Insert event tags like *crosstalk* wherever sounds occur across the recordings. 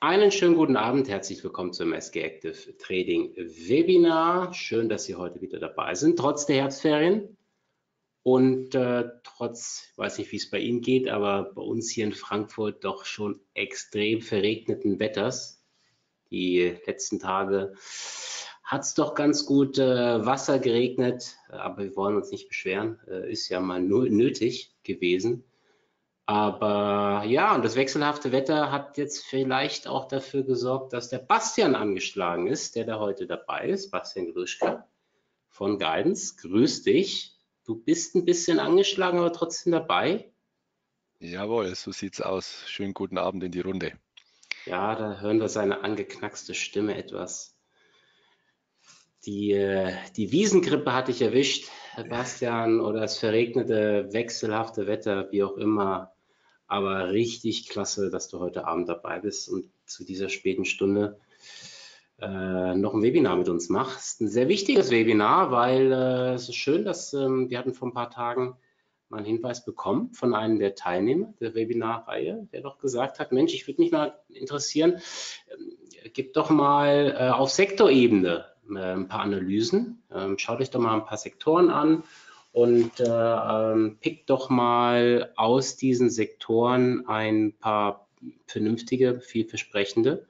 Einen schönen guten Abend, herzlich willkommen zum SG Active Trading Webinar. Schön, dass Sie heute wieder dabei sind, trotz der Herbstferien und äh, trotz, ich weiß nicht, wie es bei Ihnen geht, aber bei uns hier in Frankfurt doch schon extrem verregneten Wetters. Die letzten Tage hat es doch ganz gut äh, Wasser geregnet, aber wir wollen uns nicht beschweren, äh, ist ja mal nötig gewesen. Aber ja, und das wechselhafte Wetter hat jetzt vielleicht auch dafür gesorgt, dass der Bastian angeschlagen ist, der da heute dabei ist. Bastian Grüschka von Guidance. Grüß dich. Du bist ein bisschen angeschlagen, aber trotzdem dabei. Jawohl, so sieht's aus. Schönen guten Abend in die Runde. Ja, da hören wir seine angeknackste Stimme etwas. Die, äh, die Wiesengrippe hatte ich erwischt, Bastian, oder das verregnete, wechselhafte Wetter, wie auch immer. Aber richtig klasse, dass du heute Abend dabei bist und zu dieser späten Stunde äh, noch ein Webinar mit uns machst. Ein sehr wichtiges Webinar, weil äh, es ist schön, dass ähm, wir hatten vor ein paar Tagen mal einen Hinweis bekommen von einem der Teilnehmer der Webinarreihe, der doch gesagt hat, Mensch, ich würde mich mal interessieren, äh, gib doch mal äh, auf Sektorebene äh, ein paar Analysen. Ähm, schaut euch doch mal ein paar Sektoren an und äh, ähm, pickt doch mal aus diesen Sektoren ein paar vernünftige, vielversprechende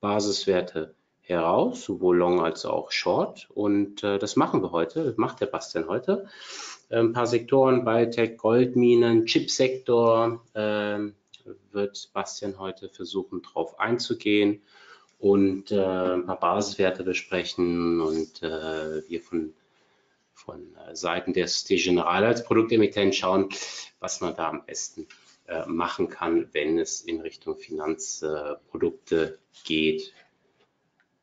Basiswerte heraus, sowohl Long als auch Short. Und äh, das machen wir heute, das macht der Bastian heute. Ein paar Sektoren, Biotech, Goldminen, Chipsektor, äh, wird Bastian heute versuchen, drauf einzugehen und äh, ein paar Basiswerte besprechen und äh, wir von von äh, Seiten des General als Produktemittent schauen, was man da am besten äh, machen kann, wenn es in Richtung Finanzprodukte geht.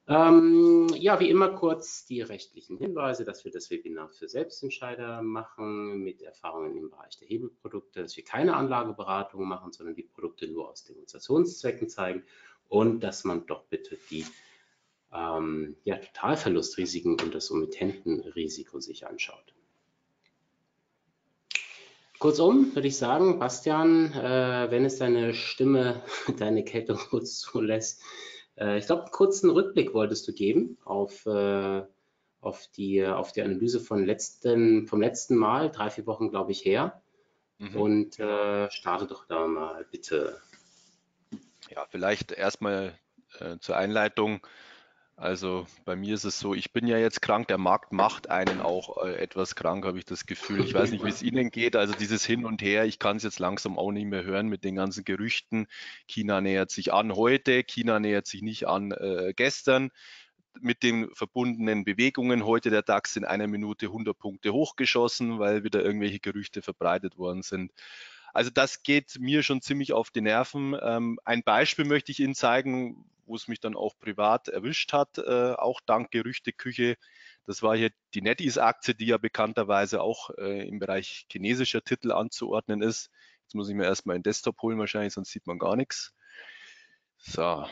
Ähm, ja, wie immer kurz die rechtlichen Hinweise, dass wir das Webinar für Selbstentscheider machen mit Erfahrungen im Bereich der Hebelprodukte, dass wir keine Anlageberatung machen, sondern die Produkte nur aus Demonstrationszwecken zeigen und dass man doch bitte die ähm, ja, Totalverlustrisiken und das Omittentenrisiko sich anschaut. Kurzum würde ich sagen, Bastian, äh, wenn es deine Stimme, *laughs* deine Kette *laughs* kurz zulässt, äh, ich glaube, einen kurzen Rückblick wolltest du geben auf, äh, auf, die, auf die Analyse von letzten, vom letzten Mal, drei, vier Wochen, glaube ich, her. Mhm. Und äh, starte doch da mal bitte. Ja, vielleicht erstmal äh, zur Einleitung. Also bei mir ist es so, ich bin ja jetzt krank, der Markt macht einen auch äh, etwas krank, habe ich das Gefühl. Ich weiß nicht, wie es *laughs* Ihnen geht. Also dieses Hin und Her, ich kann es jetzt langsam auch nicht mehr hören mit den ganzen Gerüchten. China nähert sich an heute, China nähert sich nicht an äh, gestern. Mit den verbundenen Bewegungen heute der DAX in einer Minute 100 Punkte hochgeschossen, weil wieder irgendwelche Gerüchte verbreitet worden sind. Also das geht mir schon ziemlich auf die Nerven. Ähm, ein Beispiel möchte ich Ihnen zeigen, wo es mich dann auch privat erwischt hat, äh, auch dank Gerüchteküche. Das war hier die NetEase-Aktie, die ja bekannterweise auch äh, im Bereich chinesischer Titel anzuordnen ist. Jetzt muss ich mir erstmal einen Desktop holen wahrscheinlich, sonst sieht man gar nichts. So.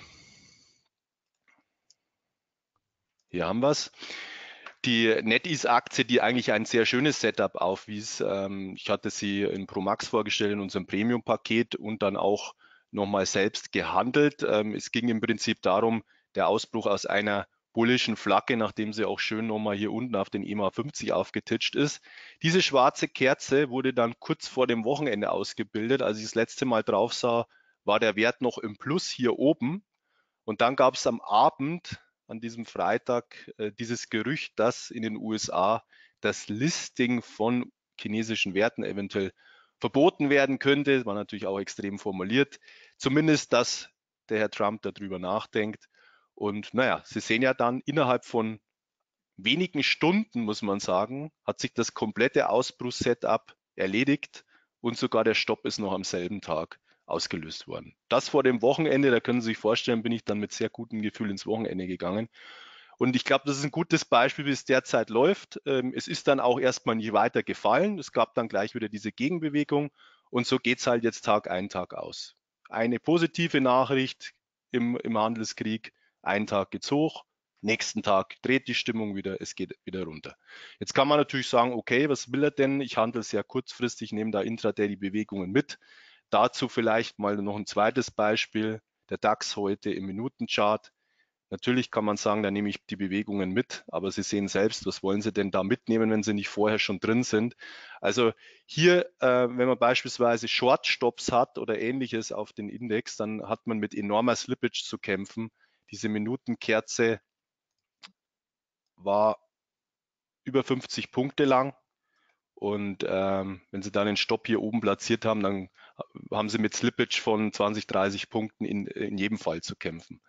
Hier haben wir es die NetEase-Aktie, die eigentlich ein sehr schönes Setup aufwies. Ähm, ich hatte sie in ProMax vorgestellt in unserem Premium-Paket und dann auch nochmal selbst gehandelt. Ähm, es ging im Prinzip darum, der Ausbruch aus einer bullischen Flagge, nachdem sie auch schön nochmal hier unten auf den EMA 50 aufgetitscht ist. Diese schwarze Kerze wurde dann kurz vor dem Wochenende ausgebildet. Als ich das letzte Mal drauf sah, war der Wert noch im Plus hier oben. Und dann gab es am Abend, an diesem Freitag, äh, dieses Gerücht, dass in den USA das Listing von chinesischen Werten eventuell verboten werden könnte. War natürlich auch extrem formuliert. Zumindest, dass der Herr Trump darüber nachdenkt. Und naja, Sie sehen ja dann, innerhalb von wenigen Stunden, muss man sagen, hat sich das komplette Ausbruchssetup erledigt und sogar der Stopp ist noch am selben Tag ausgelöst worden. Das vor dem Wochenende, da können Sie sich vorstellen, bin ich dann mit sehr gutem Gefühl ins Wochenende gegangen. Und ich glaube, das ist ein gutes Beispiel, wie es derzeit läuft. Ähm, es ist dann auch erstmal nicht weiter gefallen. Es gab dann gleich wieder diese Gegenbewegung. Und so geht es halt jetzt Tag ein, Tag aus. Eine positive Nachricht im, im Handelskrieg, ein Tag geht's hoch, nächsten Tag dreht die Stimmung wieder, es geht wieder runter. Jetzt kann man natürlich sagen, okay, was will er denn? Ich handle sehr kurzfristig, nehme da intraday die Bewegungen mit. Dazu vielleicht mal noch ein zweites Beispiel. Der DAX heute im Minutenchart. Natürlich kann man sagen, da nehme ich die Bewegungen mit, aber Sie sehen selbst, was wollen Sie denn da mitnehmen, wenn Sie nicht vorher schon drin sind? Also hier, äh, wenn man beispielsweise Short-Stops hat oder ähnliches auf den Index, dann hat man mit enormer Slippage zu kämpfen. Diese Minutenkerze war über 50 Punkte lang. Und ähm, wenn Sie dann den Stopp hier oben platziert haben, dann haben Sie mit Slippage von 20, 30 Punkten in, in jedem Fall zu kämpfen.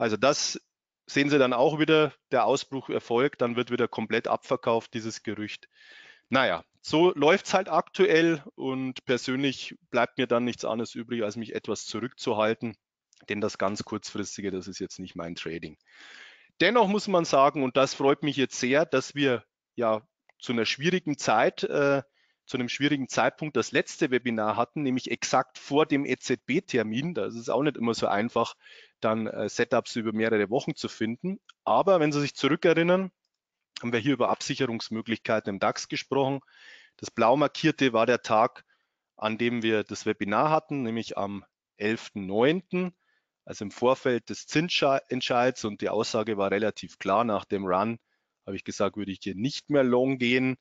Also das sehen Sie dann auch wieder, der Ausbruch erfolgt, dann wird wieder komplett abverkauft, dieses Gerücht. Naja, so läuft es halt aktuell und persönlich bleibt mir dann nichts anderes übrig, als mich etwas zurückzuhalten, denn das ganz kurzfristige, das ist jetzt nicht mein Trading. Dennoch muss man sagen, und das freut mich jetzt sehr, dass wir ja zu einer schwierigen Zeit äh, zu einem schwierigen Zeitpunkt das letzte Webinar hatten, nämlich exakt vor dem EZB-Termin. Da ist auch nicht immer so einfach, dann äh, Setups über mehrere Wochen zu finden. Aber wenn Sie sich zurückerinnern, haben wir hier über Absicherungsmöglichkeiten im DAX gesprochen. Das blau markierte war der Tag, an dem wir das Webinar hatten, nämlich am 11.09., also im Vorfeld des Zinsentscheids. Und die Aussage war relativ klar, nach dem Run habe ich gesagt, würde ich hier nicht mehr long gehen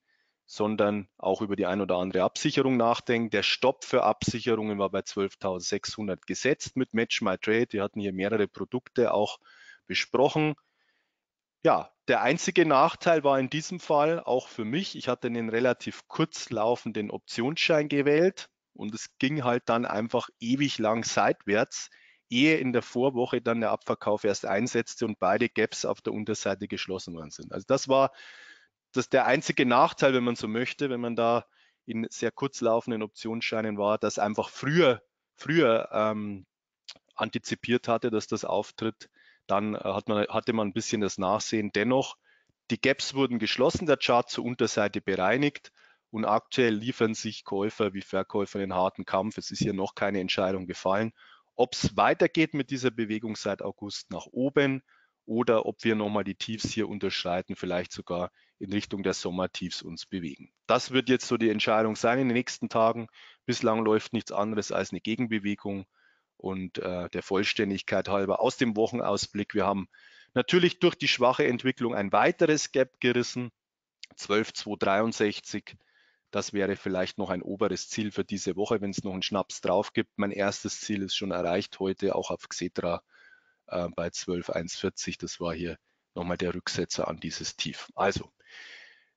sondern auch über die ein oder andere Absicherung nachdenken. Der Stopp für Absicherungen war bei 12.600 gesetzt mit Match My Trade. Wir hatten hier mehrere Produkte auch besprochen. Ja, der einzige Nachteil war in diesem Fall auch für mich, ich hatte einen relativ kurz laufenden Optionsschein gewählt und es ging halt dann einfach ewig lang seitwärts, ehe in der Vorwoche dann der Abverkauf erst einsetzte und beide Gaps auf der Unterseite geschlossen worden sind. Also das war das ist der einzige Nachteil, wenn man so möchte, wenn man da in sehr kurz laufenden Optionsscheinen war, dass einfach früher, früher ähm, antizipiert hatte, dass das auftritt, dann äh, hat man, hatte man ein bisschen das Nachsehen. Dennoch, die Gaps wurden geschlossen, der Chart zur Unterseite bereinigt und aktuell liefern sich Käufer wie Verkäufer einen harten Kampf. Es ist hier noch keine Entscheidung gefallen, ob es weitergeht mit dieser Bewegung seit August nach oben oder ob wir nochmal die Tiefs hier unterschreiten, vielleicht sogar in Richtung der Sommertiefs uns bewegen. Das wird jetzt so die Entscheidung sein in den nächsten Tagen. Bislang läuft nichts anderes als eine Gegenbewegung und äh, der Vollständigkeit halber aus dem Wochenausblick. Wir haben natürlich durch die schwache Entwicklung ein weiteres Gap gerissen, 12,263. Das wäre vielleicht noch ein oberes Ziel für diese Woche, wenn es noch einen Schnaps drauf gibt. Mein erstes Ziel ist schon erreicht heute, auch auf Xetra äh, bei 12,140. Das war hier nochmal der Rücksetzer an dieses Tief. Also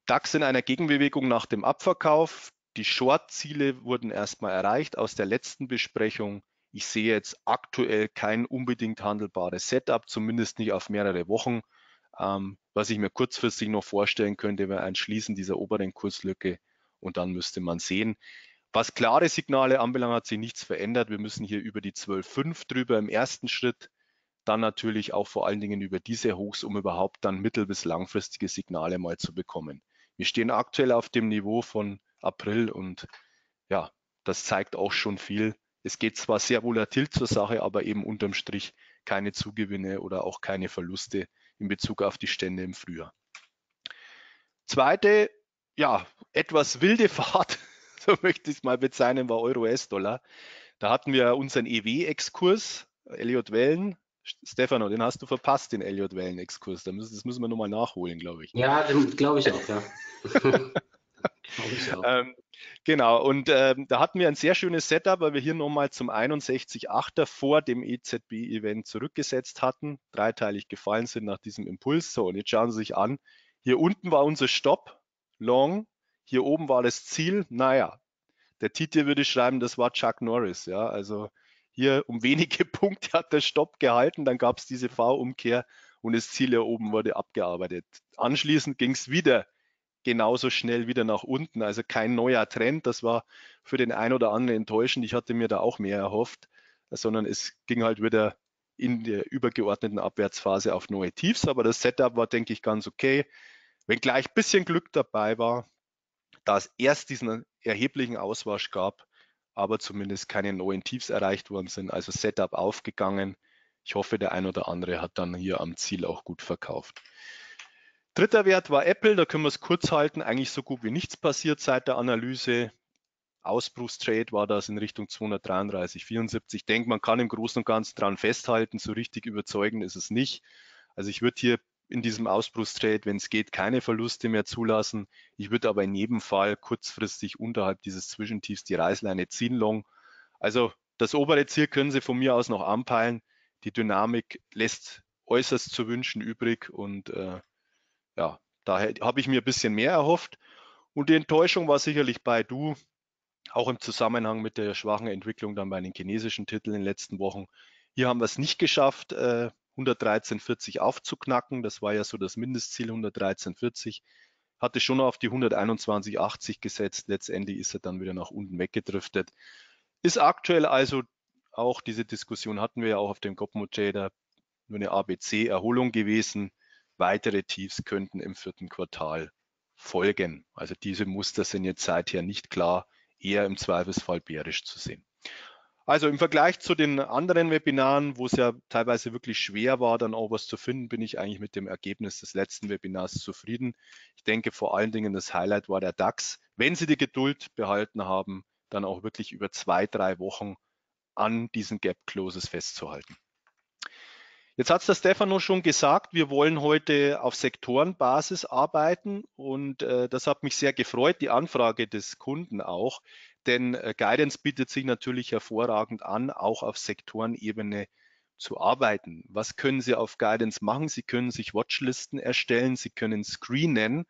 DAX in einer Gegenbewegung nach dem Abverkauf. Die Short-Ziele wurden erstmal erreicht aus der letzten Besprechung. Ich sehe jetzt aktuell kein unbedingt handelbares Setup, zumindest nicht auf mehrere Wochen. Ähm, was ich mir kurzfristig noch vorstellen könnte, wäre ein Schließen dieser oberen Kurslücke und dann müsste man sehen. Was klare Signale anbelangt, hat sich nichts verändert. Wir müssen hier über die 12,5 drüber im ersten Schritt dann natürlich auch vor allen Dingen über diese Hochs, um überhaupt dann mittel- bis langfristige Signale mal zu bekommen. Wir stehen aktuell auf dem Niveau von April und ja, das zeigt auch schon viel. Es geht zwar sehr volatil zur Sache, aber eben unterm Strich keine Zugewinne oder auch keine Verluste in Bezug auf die Stände im Frühjahr. Zweite, ja, etwas wilde *laughs* Fahrt, so möchte ich es mal bezeichnen, war Euro-US-Dollar. Da hatten wir unseren EW-Exkurs, Elliot Wellen, Stefano, den hast du verpasst, den Elliot Wellen-Exkurs. Das müssen wir nochmal nachholen, glaube ich. Ja, glaube ich auch, ja. *laughs* ich auch. Ähm, genau, und ähm, da hatten wir ein sehr schönes Setup, weil wir hier nochmal zum 61.8er vor dem EZB-Event zurückgesetzt hatten, dreiteilig gefallen sind nach diesem Impuls. So, und jetzt schauen Sie sich an, hier unten war unser Stopp, Long, hier oben war das Ziel, naja, der Titel würde schreiben, das war Chuck Norris, ja, also hier um wenige *laughs* Punkte hat der Stopp gehalten, dann gab es diese V-Umkehr und das Ziel hier oben wurde abgearbeitet. Anschließend ging es wieder genauso schnell wieder nach unten, also kein neuer Trend. Das war für den einen oder anderen enttäuschend. Ich hatte mir da auch mehr erhofft, sondern es ging halt wieder in der übergeordneten Abwärtsphase auf neue Tiefs. Aber das Setup war, denke ich, ganz okay. Wenn gleich ein bisschen Glück dabei war, da es erst diesen erheblichen Auswasch gab, aber zumindest keine neuen Tiefs erreicht worden sind. Also Setup aufgegangen. Ich hoffe, der ein oder andere hat dann hier am Ziel auch gut verkauft. Dritter Wert war Apple, da können wir es kurz halten. Eigentlich so gut wie nichts passiert seit der Analyse. Ausbruchstrade war das in Richtung 233, 74. Ich denke, man kann im Großen und Ganzen dran festhalten. So richtig überzeugend ist es nicht. Also ich würde hier in diesem Ausbruchstrade, wenn es geht, keine Verluste mehr zulassen. Ich würde aber in jedem Fall kurzfristig unterhalb dieses Zwischentiefs die Reißleine ziehen long. Also das obere Ziel können Sie von mir aus noch anpeilen. Die Dynamik lässt äußerst zu wünschen übrig und äh, ja, daher habe ich mir ein bisschen mehr erhofft. Und die Enttäuschung war sicherlich bei Du, auch im Zusammenhang mit der schwachen Entwicklung dann bei den chinesischen Titeln in den letzten Wochen. Hier haben wir es nicht geschafft, äh, 113,40 aufzuknacken. Das war ja so das Mindestziel 113,40. Hatte schon auf die 121,80 gesetzt. Letztendlich ist er dann wieder nach unten weggedriftet. Ist aktuell also auch diese Diskussion hatten wir ja auch auf dem Gopmo Trader nur eine ABC-Erholung gewesen. Weitere Tiefs könnten im vierten Quartal folgen. Also diese Muster sind jetzt seither nicht klar, eher im Zweifelsfall bärisch zu sehen. Also im Vergleich zu den anderen Webinaren, wo es ja teilweise wirklich schwer war, dann auch was zu finden, bin ich eigentlich mit dem Ergebnis des letzten Webinars zufrieden. Ich denke vor allen Dingen, das Highlight war der DAX. Wenn Sie die Geduld behalten haben, dann auch wirklich über zwei, drei Wochen an diesen Gap Closes festzuhalten. Jetzt hat es der Stefano schon gesagt, wir wollen heute auf Sektorenbasis arbeiten und äh, das hat mich sehr gefreut, die Anfrage des Kunden auch, denn äh, Guidance bietet sich natürlich hervorragend an, auch auf Sektorenebene zu arbeiten. Was können Sie auf Guidance machen? Sie können sich Watchlisten erstellen, Sie können screenen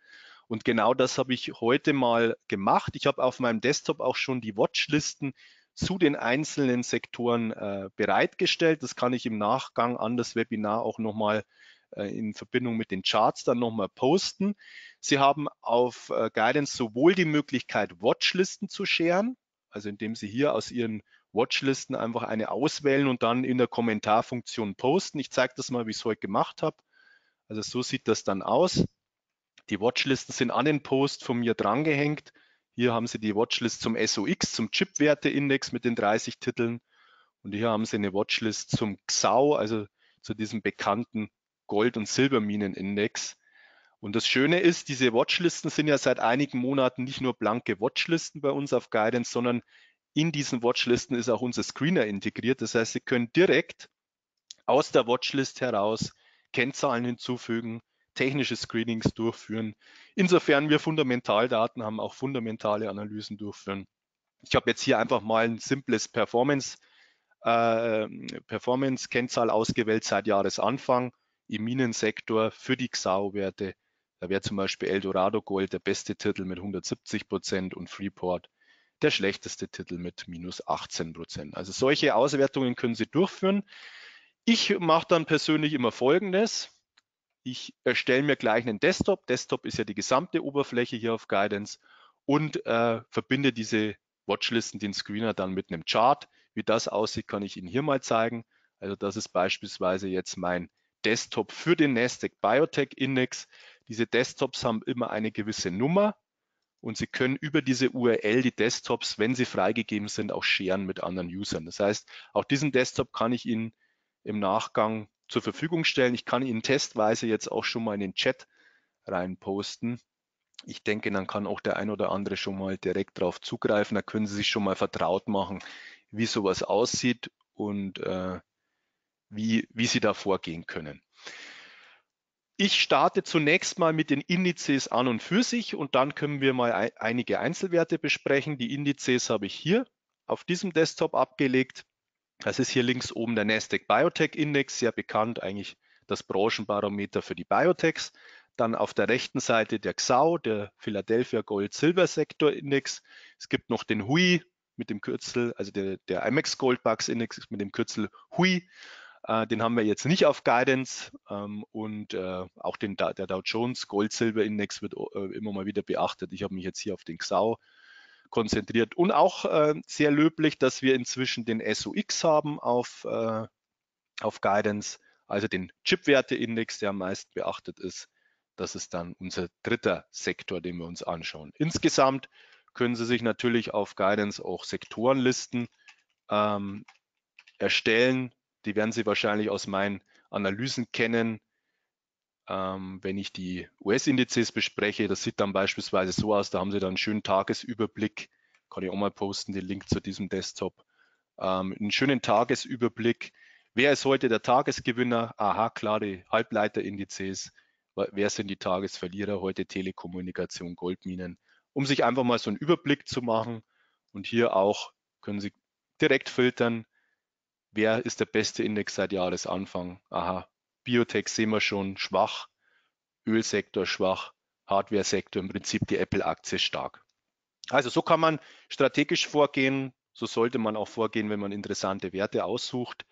und genau das habe ich heute mal gemacht. Ich habe auf meinem Desktop auch schon die Watchlisten zu den einzelnen Sektoren äh, bereitgestellt. Das kann ich im Nachgang an das Webinar auch nochmal äh, in Verbindung mit den Charts dann nochmal posten. Sie haben auf äh, Guidance sowohl die Möglichkeit, Watchlisten zu scheren, also indem Sie hier aus Ihren Watchlisten einfach eine auswählen und dann in der Kommentarfunktion posten. Ich zeige das mal, wie ich es heute gemacht habe. Also so sieht das dann aus. Die Watchlisten sind an den Post von mir drangehängt. Hier haben Sie die Watchlist zum SOX, zum Chipwerteindex mit den 30 Titeln. Und hier haben Sie eine Watchlist zum XAU, also zu diesem bekannten Gold- und Silberminenindex. Und das Schöne ist, diese Watchlisten sind ja seit einigen Monaten nicht nur blanke Watchlisten bei uns auf Guidance, sondern in diesen Watchlisten ist auch unser Screener integriert. Das heißt, Sie können direkt aus der Watchlist heraus Kennzahlen hinzufügen, technische Screenings durchführen. Insofern wir Fundamentaldaten haben, auch fundamentale Analysen durchführen. Ich habe jetzt hier einfach mal ein simples Performance, äh, Performance-Kennzahl ausgewählt seit Jahresanfang im Minensektor für die XAU-Werte. Da wäre zum Beispiel Eldorado Gold der beste Titel mit 170 Prozent und Freeport der schlechteste Titel mit minus 18 Prozent. Also solche Auswertungen können Sie durchführen. Ich mache dann persönlich immer Folgendes. Ich erstelle mir gleich einen Desktop. Desktop ist ja die gesamte Oberfläche hier auf Guidance und äh, verbinde diese Watchlisten, den Screener dann mit einem Chart. Wie das aussieht, kann ich Ihnen hier mal zeigen. Also das ist beispielsweise jetzt mein Desktop für den Nasdaq Biotech Index. Diese Desktops haben immer eine gewisse Nummer und Sie können über diese URL die Desktops, wenn sie freigegeben sind, auch scheren mit anderen Usern. Das heißt, auch diesen Desktop kann ich Ihnen im Nachgang zur Verfügung stellen. Ich kann Ihnen testweise jetzt auch schon mal in den Chat rein posten. Ich denke, dann kann auch der ein oder andere schon mal direkt darauf zugreifen. Da können Sie sich schon mal vertraut machen, wie sowas aussieht und äh, wie, wie Sie da vorgehen können. Ich starte zunächst mal mit den Indizes an und für sich und dann können wir mal ein, einige Einzelwerte besprechen. Die Indizes habe ich hier auf diesem Desktop abgelegt. Das ist hier links oben der Nasdaq Biotech Index, sehr bekannt, eigentlich das Branchenbarometer für die Biotechs. Dann auf der rechten Seite der XAU, der Philadelphia Gold Silver Sektor Index. Es gibt noch den HUI mit dem Kürzel, also der, der IMAX Gold Bucks Index mit dem Kürzel HUI. Äh, den haben wir jetzt nicht auf Guidance ähm, und äh, auch den, der Dow Jones Gold Silver Index wird äh, immer mal wieder beachtet. Ich habe mich jetzt hier auf den XAU konzentriert. Und auch äh, sehr löblich, dass wir inzwischen den SOX haben auf, äh, auf Guidance, also den Chipwerteindex, der am meisten beachtet ist. Das ist dann unser dritter Sektor, den wir uns anschauen. Insgesamt können Sie sich natürlich auf Guidance auch Sektorenlisten ähm, erstellen. Die werden Sie wahrscheinlich aus meinen Analysen kennen. Ähm, wenn ich die US-Indizes bespreche, das sieht dann beispielsweise so aus, da haben Sie dann einen schönen Tagesüberblick kann ich auch mal posten, den Link zu diesem Desktop. Ähm, einen schönen Tagesüberblick. Wer ist heute der Tagesgewinner? Aha, klar, die Halbleiterindizes. Wer sind die Tagesverlierer? Heute Telekommunikation, Goldminen. Um sich einfach mal so einen Überblick zu machen. Und hier auch können Sie direkt filtern, wer ist der beste Index seit Jahresanfang. Aha, Biotech sehen wir schon schwach, Ölsektor schwach, Hardware-Sektor im Prinzip die Apple-Aktie stark. Also so kann man strategisch vorgehen, so sollte man auch vorgehen, wenn man interessante Werte aussucht.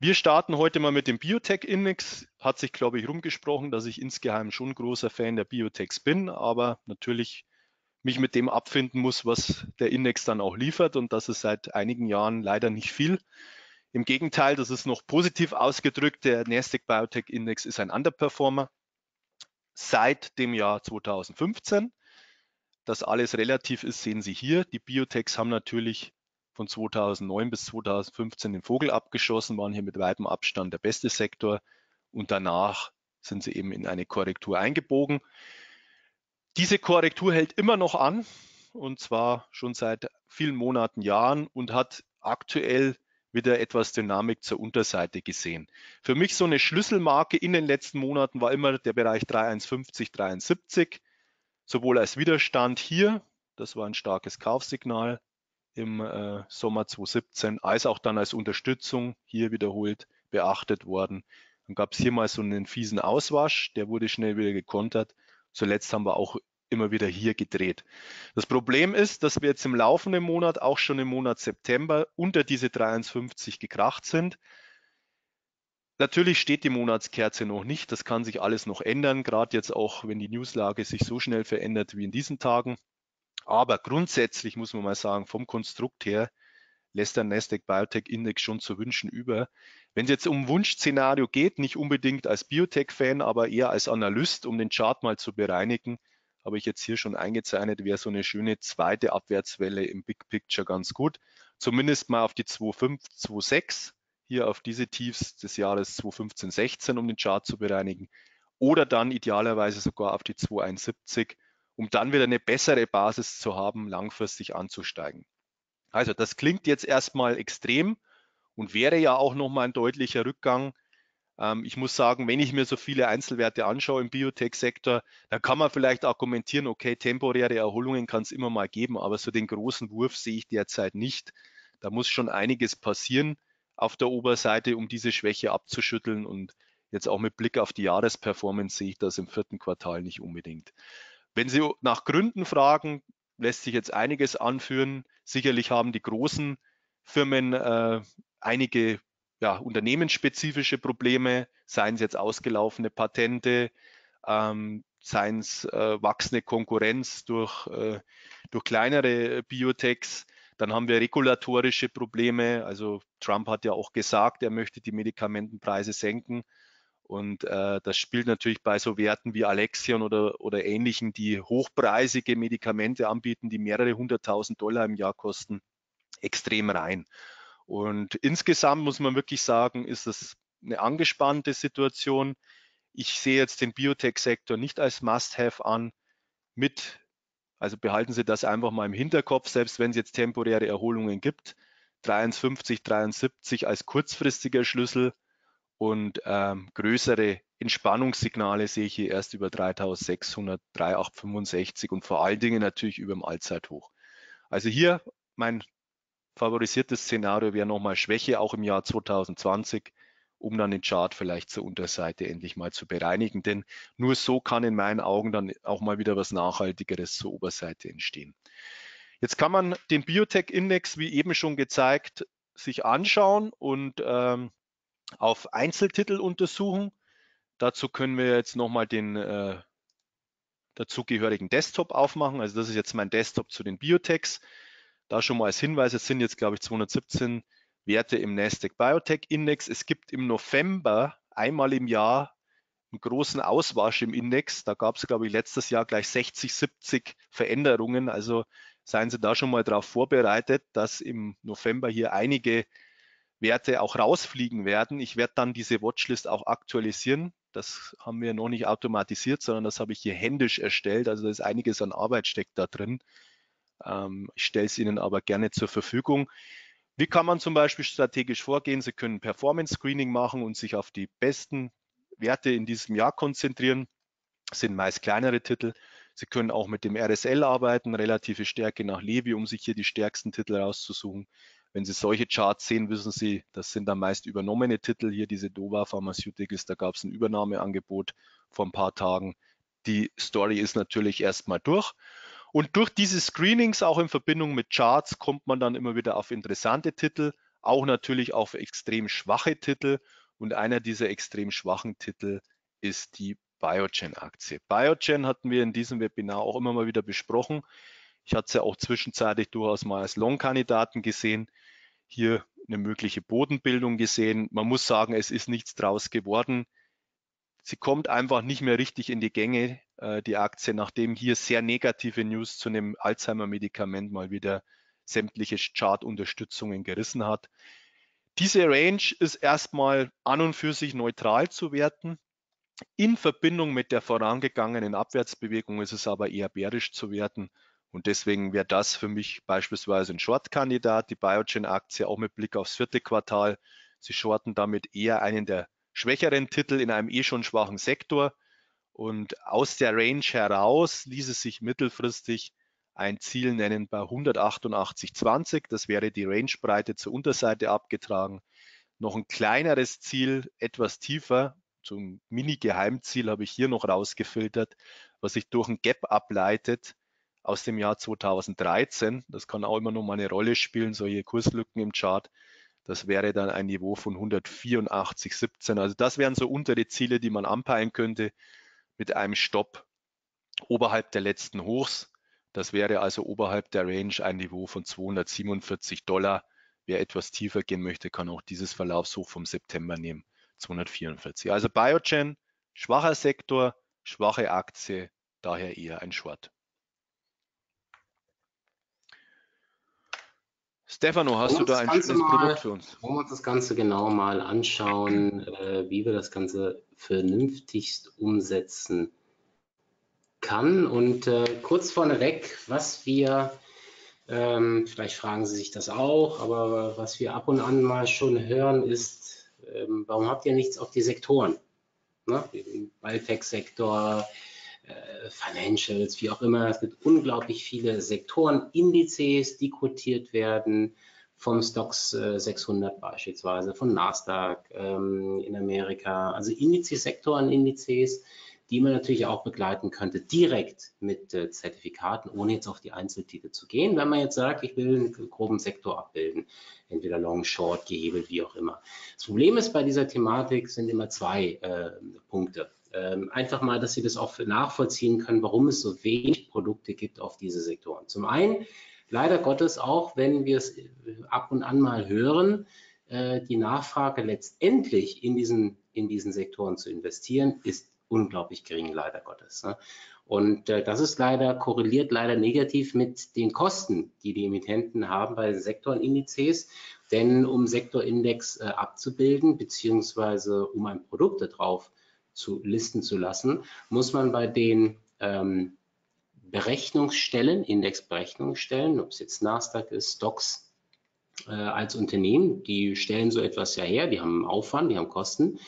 Wir starten heute mal mit dem Biotech-Index. Hat sich, glaube ich, rumgesprochen, dass ich insgeheim schon großer Fan der Biotechs bin, aber natürlich mich mit dem abfinden muss, was der Index dann auch liefert. Und das ist seit einigen Jahren leider nicht viel. Im Gegenteil, das ist noch positiv ausgedrückt. Der Nasdaq Biotech Index ist ein Underperformer seit dem Jahr 2015. Das alles relativ ist, sehen Sie hier. Die Biotechs haben natürlich von 2009 bis 2015 den Vogel abgeschossen, waren hier mit weitem Abstand der beste Sektor und danach sind sie eben in eine Korrektur eingebogen. Diese Korrektur hält immer noch an und zwar schon seit vielen Monaten, Jahren und hat aktuell wieder etwas Dynamik zur Unterseite gesehen. Für mich so eine Schlüsselmarke in den letzten Monaten war immer der Bereich 3150, 73, sowohl als Widerstand hier, das war ein starkes Kaufsignal im äh, Sommer 2017, als auch dann als Unterstützung hier wiederholt beachtet worden. Dann gab es hier mal so einen fiesen Auswasch, der wurde schnell wieder gekontert. Zuletzt haben wir auch immer wieder hier gedreht. Das Problem ist, dass wir jetzt im laufenden Monat, auch schon im Monat September, unter diese 53 gekracht sind. Natürlich steht die Monatskerze noch nicht. Das kann sich alles noch ändern, gerade jetzt auch, wenn die Newslage sich so schnell verändert wie in diesen Tagen. Aber grundsätzlich muss man mal sagen, vom Konstrukt her lässt der Nasdaq Biotech Index schon zu wünschen über. Wenn es jetzt um Wunschszenario geht, nicht unbedingt als Biotech-Fan, aber eher als Analyst, um den Chart mal zu bereinigen, habe ich jetzt hier schon eingezeichnet, wäre so eine schöne zweite Abwärtswelle im Big Picture ganz gut. Zumindest mal auf die 2,5, 2,6, hier auf diese Tiefs des Jahres 2015, 16, um den Chart zu bereinigen. Oder dann idealerweise sogar auf die 2,71, um dann wieder eine bessere Basis zu haben, langfristig anzusteigen. Also das klingt jetzt erstmal extrem und wäre ja auch nochmal ein deutlicher Rückgang ich muss sagen, wenn ich mir so viele Einzelwerte anschaue im Biotech-Sektor, dann kann man vielleicht argumentieren, okay, temporäre Erholungen kann es immer mal geben, aber so den großen Wurf sehe ich derzeit nicht. Da muss schon einiges passieren auf der Oberseite, um diese Schwäche abzuschütteln. Und jetzt auch mit Blick auf die Jahresperformance sehe ich das im vierten Quartal nicht unbedingt. Wenn Sie nach Gründen fragen, lässt sich jetzt einiges anführen. Sicherlich haben die großen Firmen äh, einige ja, unternehmensspezifische Probleme, seien es jetzt ausgelaufene Patente, ähm, seien es äh, wachsende Konkurrenz durch, äh, durch kleinere Biotechs. Dann haben wir regulatorische Probleme. Also Trump hat ja auch gesagt, er möchte die Medikamentenpreise senken. Und äh, das spielt natürlich bei so Werten wie Alexion oder, oder ähnlichen, die hochpreisige Medikamente anbieten, die mehrere hunderttausend Dollar im Jahr kosten, extrem rein. Und insgesamt muss man wirklich sagen, ist es eine angespannte Situation. Ich sehe jetzt den Biotech-Sektor nicht als Must-Have an. Mit, also behalten Sie das einfach mal im Hinterkopf, selbst wenn es jetzt temporäre Erholungen gibt. 53, 73 als kurzfristiger Schlüssel und ähm, größere Entspannungssignale sehe ich hier erst über 3600, 3865 und vor allen Dingen natürlich über dem Allzeithoch. Also hier mein Favorisiertes Szenario wäre nochmal Schwäche auch im Jahr 2020, um dann den Chart vielleicht zur Unterseite endlich mal zu bereinigen. Denn nur so kann in meinen Augen dann auch mal wieder was Nachhaltigeres zur Oberseite entstehen. Jetzt kann man den Biotech-Index, wie eben schon gezeigt, sich anschauen und ähm, auf Einzeltitel untersuchen. Dazu können wir jetzt nochmal den äh, dazugehörigen Desktop aufmachen. Also das ist jetzt mein Desktop zu den Biotechs. Da schon mal als Hinweis, es sind jetzt, glaube ich, 217 Werte im Nasdaq Biotech Index. Es gibt im November einmal im Jahr einen großen Auswasch im Index. Da gab es, glaube ich, letztes Jahr gleich 60, 70 Veränderungen. Also seien Sie da schon mal darauf vorbereitet, dass im November hier einige Werte auch rausfliegen werden. Ich werde dann diese Watchlist auch aktualisieren. Das haben wir noch nicht automatisiert, sondern das habe ich hier händisch erstellt. Also da ist einiges an Arbeit steckt da drin. Ähm, ich stelle es Ihnen aber gerne zur Verfügung. Wie kann man zum Beispiel strategisch vorgehen? Sie können Performance Screening machen und sich auf die besten Werte in diesem Jahr konzentrieren. Das sind meist kleinere Titel. Sie können auch mit dem RSL arbeiten, relative Stärke nach Levi, um sich hier die stärksten Titel rauszusuchen. Wenn Sie solche Charts sehen, wissen Sie, das sind dann meist übernommene Titel. Hier diese Dova Pharmaceuticals, da gab es ein Übernahmeangebot vor ein paar Tagen. Die Story ist natürlich erstmal durch. Und durch diese Screenings, auch in Verbindung mit Charts, kommt man dann immer wieder auf interessante Titel, auch natürlich auf extrem schwache Titel. Und einer dieser extrem schwachen Titel ist die Biogen-Aktie. Biogen hatten wir in diesem Webinar auch immer mal wieder besprochen. Ich hatte es ja auch zwischenzeitlich durchaus mal als Long-Kandidaten gesehen. Hier eine mögliche Bodenbildung gesehen. Man muss sagen, es ist nichts draus geworden. Sie kommt einfach nicht mehr richtig in die Gänge, äh, die Aktie, nachdem hier sehr negative News zu einem Alzheimer-Medikament mal wieder sämtliche Chart-Unterstützungen gerissen hat. Diese Range ist erstmal an und für sich neutral zu werten. In Verbindung mit der vorangegangenen Abwärtsbewegung ist es aber eher bärisch zu werten. Und deswegen wäre das für mich beispielsweise ein Short-Kandidat, die Biogen-Aktie auch mit Blick aufs vierte Quartal. Sie shorten damit eher einen der schwächeren Titel in einem eh schon schwachen Sektor. Und aus der Range heraus ließe sich mittelfristig ein Ziel nennen bei 188,20. Das wäre die Rangebreite zur Unterseite abgetragen. Noch ein kleineres Ziel, etwas tiefer, zum Mini-Geheimziel habe ich hier noch rausgefiltert, was sich durch ein Gap ableitet aus dem Jahr 2013. Das kann auch immer noch mal eine Rolle spielen, solche Kurslücken im Chart. Das wäre dann ein Niveau von 184,17. Also das wären so untere Ziele, die man anpeilen könnte mit einem Stopp oberhalb der letzten Hochs. Das wäre also oberhalb der Range ein Niveau von 247 Dollar. Wer etwas tiefer gehen möchte, kann auch dieses Verlaufshoch vom September nehmen. 244. Also Biogen, schwacher Sektor, schwache Aktie, daher eher ein Short. Stefano, hast du da ein schönes mal, Produkt für uns? Wollen wir uns das Ganze genau mal anschauen, äh, wie wir das Ganze vernünftigst umsetzen kann. Und äh, kurz vorneweg, was wir, ähm, vielleicht fragen Sie sich das auch, aber was wir ab und an mal schon hören, ist, ähm, warum habt ihr nichts auf die Sektoren? Ne? Biotech-Sektor, äh, Financials, wie auch immer. Es gibt unglaublich viele Sektoren, Indizes, die quotiert werden vom Stocks 600 äh, beispielsweise, von Nasdaq ähm, in Amerika. Also Indizes, Sektoren, Indizes, die man natürlich auch begleiten könnte, direkt mit äh, Zertifikaten, ohne jetzt auf die Einzeltitel zu gehen. Wenn man jetzt sagt, ich will einen groben Sektor abbilden, entweder Long, Short, gehebelt, wie auch immer. Das Problem ist bei dieser Thematik sind immer zwei äh, Punkte ähm, einfach mal, dass Sie das auch nachvollziehen können, warum es so wenig Produkte gibt auf diese Sektoren. Zum einen, leider Gottes auch, wenn wir es äh, ab und an mal hören, äh, die Nachfrage letztendlich in diesen, in diesen Sektoren zu investieren, ist unglaublich gering, leider Gottes. Ne? Und äh, das ist leider, korreliert leider negativ mit den Kosten, die die Emittenten haben bei den Sektorenindizes. Denn um Sektorindex äh, abzubilden, beziehungsweise um ein Produkt darauf zu listen zu lassen, muss man bei den ähm, Berechnungsstellen, Indexberechnungsstellen, ob es jetzt Nasdaq ist, Stocks äh, als Unternehmen, die stellen so etwas ja her, die haben Aufwand, die haben Kosten,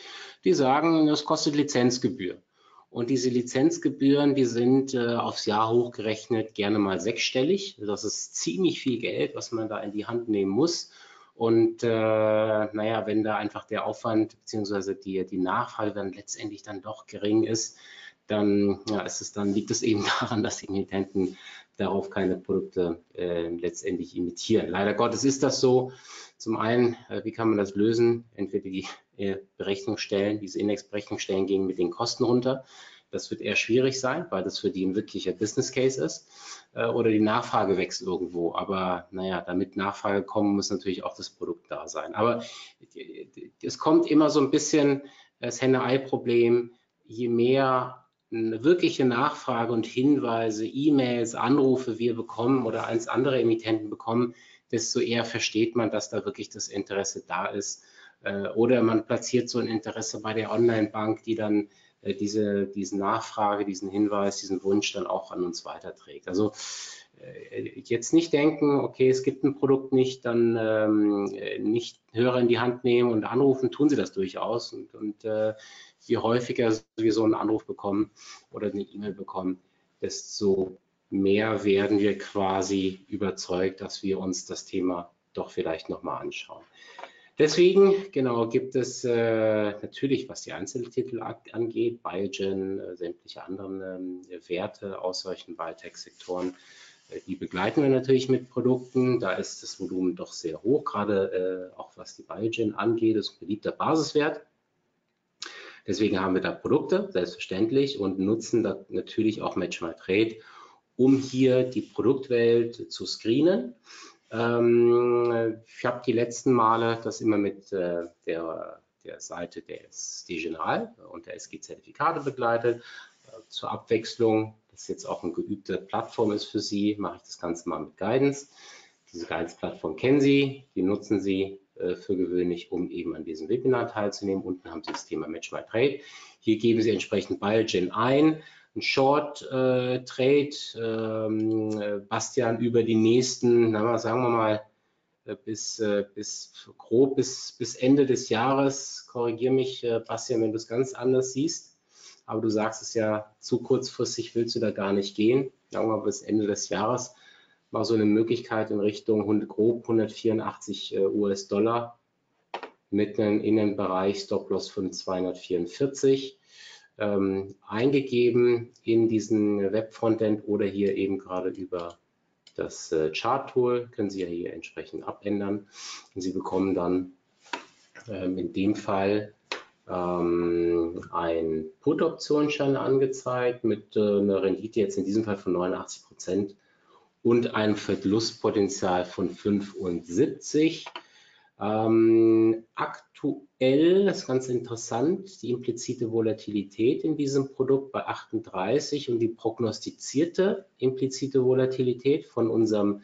die sagen, das kostet Lizenzgebühr. Und diese Lizenzgebühren, die sind äh, aufs Jahr hochgerechnet gerne mal sechsstellig. Das ist ziemlich viel Geld, was man da in die Hand nehmen muss. Und äh, naja, wenn da einfach der Aufwand bzw. Die, die Nachfrage dann letztendlich dann doch gering ist, dann, ja, ist es, dann liegt es eben *laughs* daran, dass die Emittenten darauf keine Produkte äh, letztendlich imitieren. Leider Gottes ist das so. Zum einen, äh, wie kann man das lösen? Entweder die äh, Berechnungsstellen, diese Indexberechnungsstellen gehen mit den Kosten runter. Das wird eher schwierig sein, weil das für die ein wirklicher Business Case ist. Äh, oder die Nachfrage wächst irgendwo. Aber naja, damit Nachfrage kommen, muss natürlich auch das Produkt da sein. Aber es kommt immer so ein bisschen das Henne-Ei-Problem. Je mehr eine wirkliche Nachfrage und Hinweise, E-Mails, Anrufe wir bekommen oder als andere Emittenten bekommen, desto eher versteht man, dass da wirklich das Interesse da ist. Äh, oder man platziert so ein Interesse bei der Online-Bank, die dann diese, diese Nachfrage, diesen Hinweis, diesen Wunsch dann auch an uns weiterträgt. Also äh, jetzt nicht denken, okay, es gibt ein Produkt nicht, dann ähm, nicht Hörer in die Hand nehmen und anrufen, tun sie das durchaus. Und, und äh, je häufiger wir so einen Anruf bekommen oder eine E-Mail bekommen, desto mehr werden wir quasi überzeugt, dass wir uns das Thema doch vielleicht nochmal anschauen. Deswegen, genau, gibt es äh, natürlich, was die Einzeltitel angeht, Biogen, äh, sämtliche anderen ähm, Werte aus solchen Biotech-Sektoren, äh, die begleiten wir natürlich mit Produkten. Da ist das Volumen doch sehr hoch, gerade äh, auch was die Biogen angeht, ist ein beliebter Basiswert. Deswegen haben wir da Produkte, selbstverständlich, und nutzen da natürlich auch Match My Trade, um hier die Produktwelt zu screenen. Ähm, ich habe die letzten Male das immer mit äh, der, der Seite des Digital und der SG-Zertifikate begleitet. Äh, zur Abwechslung, das jetzt auch eine geübte Plattform ist für Sie, mache ich das Ganze mal mit Guidance. Diese Guidance-Plattform kennen Sie, die nutzen Sie äh, für gewöhnlich, um eben an diesem Webinar teilzunehmen. Unten haben Sie das Thema Match by Trade. Hier geben Sie entsprechend Biogen ein ein Short äh, Trade, ähm, äh, Bastian, über die nächsten, na, sagen wir mal, äh, bis, äh, bis grob bis, bis Ende des Jahres. Korrigiere mich, äh, Bastian, wenn du es ganz anders siehst. Aber du sagst es ja, zu kurzfristig willst du da gar nicht gehen. Sagen wir mal bis Ende des Jahres mal so eine Möglichkeit in Richtung grob 184 US-Dollar mit einem Innenbereich Stop-Loss von 244 ähm, eingegeben in diesen Web-Frontend oder hier eben gerade über das äh, Chart-Tool, können Sie ja hier entsprechend abändern. Und Sie bekommen dann ähm, in dem Fall ähm, ein Put-Optionsschein angezeigt mit äh, einer Rendite jetzt in diesem Fall von 89 Prozent und einem Verlustpotenzial von 75. Ähm, aktuell, das ist ganz interessant, die implizite Volatilität in diesem Produkt bei 38 und die prognostizierte implizite Volatilität von unserem,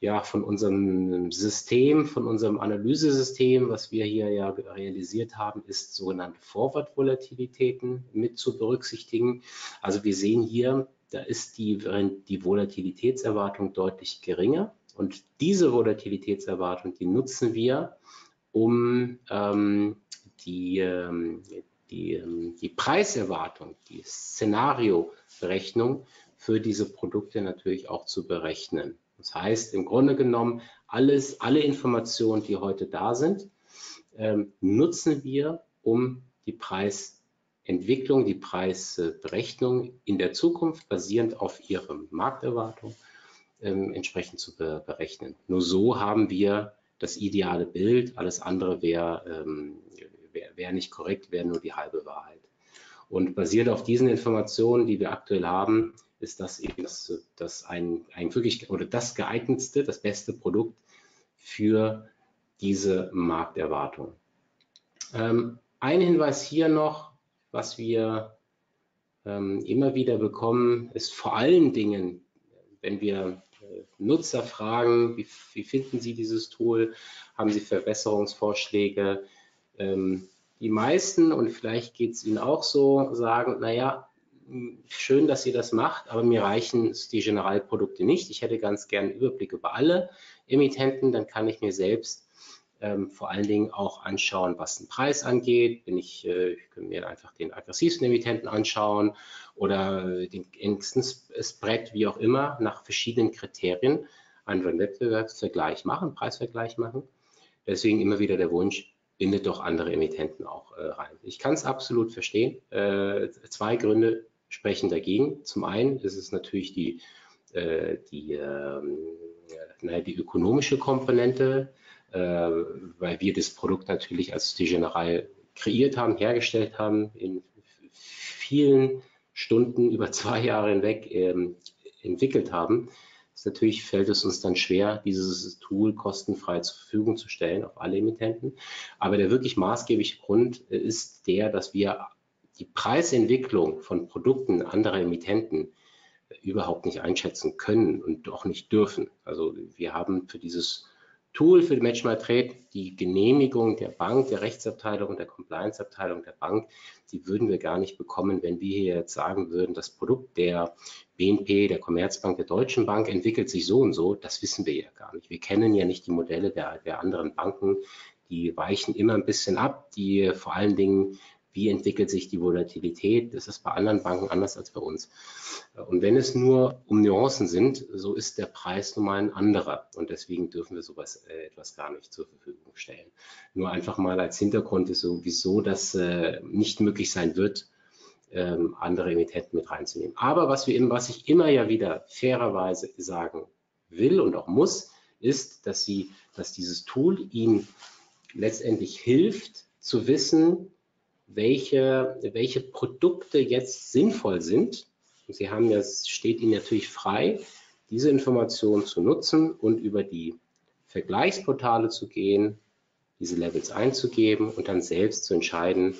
ja, von unserem System, von unserem Analysesystem, was wir hier ja realisiert haben, ist sogenannte Forward-Volatilitäten mit zu berücksichtigen. Also wir sehen hier, da ist die, die Volatilitätserwartung deutlich geringer und diese Volatilitätserwartung, die nutzen wir, um ähm, die, ähm, die, ähm, die Preiserwartung, die Szenarioberechnung für diese Produkte natürlich auch zu berechnen. Das heißt, im Grunde genommen, alles, alle Informationen, die heute da sind, ähm, nutzen wir, um die Preisentwicklung, die Preisberechnung in der Zukunft basierend auf ihrer Markterwartung ähm, entsprechend zu be berechnen. Nur so haben wir das ideale Bild, alles andere wäre ähm, wär, wär nicht korrekt, wäre nur die halbe Wahrheit. Und basiert auf diesen Informationen, die wir aktuell haben, ist das eben das, das ein, ein wirklich oder das geeignetste, das beste Produkt für diese Markterwartung. Ähm, ein Hinweis hier noch, was wir ähm, immer wieder bekommen, ist vor allen Dingen, wenn wir Nutzer fragen, wie, wie, finden Sie dieses Tool? Haben Sie Verbesserungsvorschläge? Ähm, die meisten, und vielleicht geht es Ihnen auch so, sagen, naja, schön, dass ihr das macht, aber mir reichen die Generalprodukte nicht. Ich hätte ganz gern einen Überblick über alle Emittenten, dann kann ich mir selbst ähm, vor allen Dingen auch anschauen, was den Preis angeht. Bin ich, äh, ich kann mir einfach den aggressivsten Emittenten anschauen oder den engsten Spread, wie auch immer, nach verschiedenen Kriterien einen Wettbewerbsvergleich machen, Preisvergleich machen. Deswegen immer wieder der Wunsch, bindet doch andere Emittenten auch äh, rein. Ich kann es absolut verstehen. Äh, zwei Gründe sprechen dagegen. Zum einen ist es natürlich die, äh, die, ähm, naja, die ökonomische Komponente weil wir das Produkt natürlich als die General kreiert haben, hergestellt haben, in vielen Stunden über zwei Jahre hinweg ähm, entwickelt haben, ist natürlich fällt es uns dann schwer, dieses Tool kostenfrei zur Verfügung zu stellen auf alle Emittenten. Aber der wirklich maßgebliche Grund ist der, dass wir die Preisentwicklung von Produkten anderer Emittenten überhaupt nicht einschätzen können und auch nicht dürfen. Also wir haben für dieses Tool für Match My Trade, die Genehmigung der Bank, der Rechtsabteilung der Compliance-Abteilung der Bank, die würden wir gar nicht bekommen, wenn wir hier jetzt sagen würden, das Produkt der BNP, der Commerzbank, der Deutschen Bank entwickelt sich so und so. Das wissen wir ja gar nicht. Wir kennen ja nicht die Modelle der, der anderen Banken. Die weichen immer ein bisschen ab. Die vor allen Dingen wie entwickelt sich die Volatilität. Das ist bei anderen Banken anders als bei uns. Und wenn es nur um Nuancen sind, so ist der Preis nun mal ein anderer. Und deswegen dürfen wir sowas äh, etwas gar nicht zur Verfügung stellen. Nur einfach mal als Hintergrund ist so, wieso das äh, nicht möglich sein wird, ähm, andere Emittenten mit reinzunehmen. Aber was wir was ich immer ja wieder fairerweise sagen will und auch muss, ist, dass sie, dass dieses Tool ihnen letztendlich hilft, zu wissen, welche, welche Produkte jetzt sinnvoll sind. Sie haben es steht Ihnen natürlich frei, diese Informationen zu nutzen und über die Vergleichsportale zu gehen, diese Levels einzugeben und dann selbst zu entscheiden,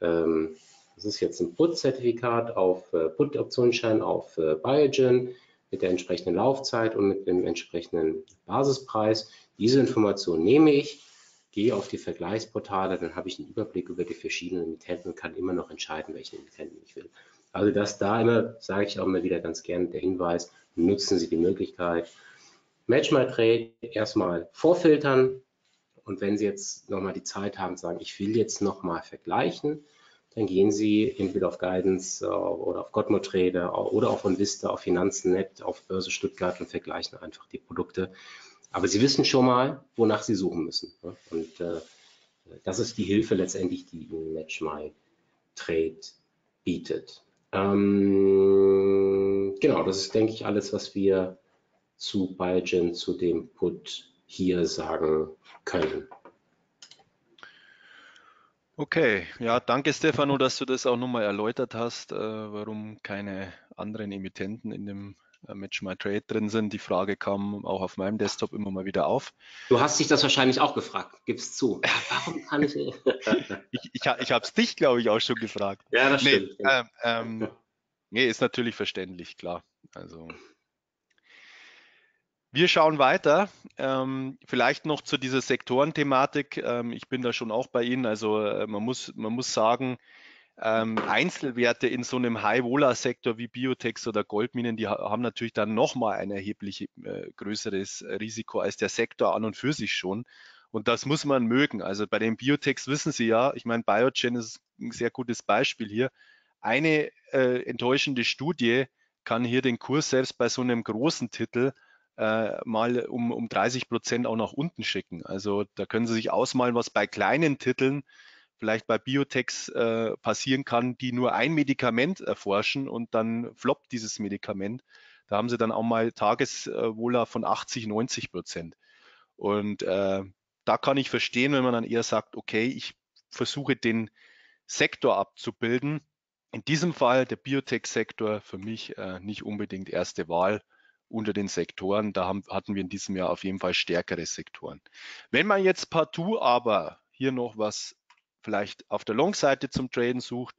ähm, das ist jetzt ein Put-Zertifikat auf äh, Put-Optionsschein auf äh, Biogen mit der entsprechenden Laufzeit und mit dem entsprechenden Basispreis. Diese Information nehme ich, gehe auf die Vergleichsportale, dann habe ich einen Überblick über die verschiedenen Emittenten und kann immer noch entscheiden, welchen Emittenten ich will. Also das da immer, sage ich auch immer wieder ganz gerne, der Hinweis, nutzen Sie die Möglichkeit, Match My Trade erstmal vorfiltern und wenn Sie jetzt nochmal die Zeit haben, sagen, ich will jetzt nochmal vergleichen, dann gehen Sie entweder auf Guidance äh, oder auf Godmo Trader oder auch von Vista auf Finanzen.net, auf Börse Stuttgart und vergleichen einfach die Produkte. Aber Sie wissen schon mal, wonach Sie suchen müssen. Ne? Und äh, das ist die Hilfe letztendlich, die Ihnen Match My Trade bietet. Ähm, genau, das ist, denke ich, alles, was wir zu Biogen, zu dem Put hier sagen können. Okay, ja, danke Stefano, dass du das auch nochmal erläutert hast, äh, warum keine anderen Emittenten in dem Match My Trade drin sind. Die Frage kam auch auf meinem Desktop immer mal wieder auf. Du hast dich das wahrscheinlich auch gefragt, gib's zu. *laughs* Warum kann ich ich, ich, ich habe es dich, glaube ich, auch schon gefragt. Ja, das stimmt. Nee, ähm, ähm, nee, ist natürlich verständlich, klar. Also wir schauen weiter. Ähm, vielleicht noch zu dieser Sektorenthematik. Ähm, ich bin da schon auch bei Ihnen. Also äh, man, muss, man muss sagen, ähm, Einzelwerte in so einem High-Vola-Sektor wie Biotechs oder Goldminen, die haben natürlich dann nochmal ein erheblich äh, größeres Risiko als der Sektor an und für sich schon. Und das muss man mögen. Also bei den Biotechs wissen Sie ja, ich meine, Biogen ist ein sehr gutes Beispiel hier. Eine äh, enttäuschende Studie kann hier den Kurs selbst bei so einem großen Titel äh, mal um, um 30 Prozent auch nach unten schicken. Also da können Sie sich ausmalen, was bei kleinen Titeln vielleicht bei Biotechs äh, passieren kann, die nur ein Medikament erforschen und dann floppt dieses Medikament. Da haben sie dann auch mal Tageswohler von 80, 90 Prozent. Und äh, da kann ich verstehen, wenn man dann eher sagt, okay, ich versuche den Sektor abzubilden. In diesem Fall der Biotech-Sektor für mich äh, nicht unbedingt erste Wahl unter den Sektoren. Da haben, hatten wir in diesem Jahr auf jeden Fall stärkere Sektoren. Wenn man jetzt partout aber hier noch was vielleicht auf der Long-Seite zum Traden sucht,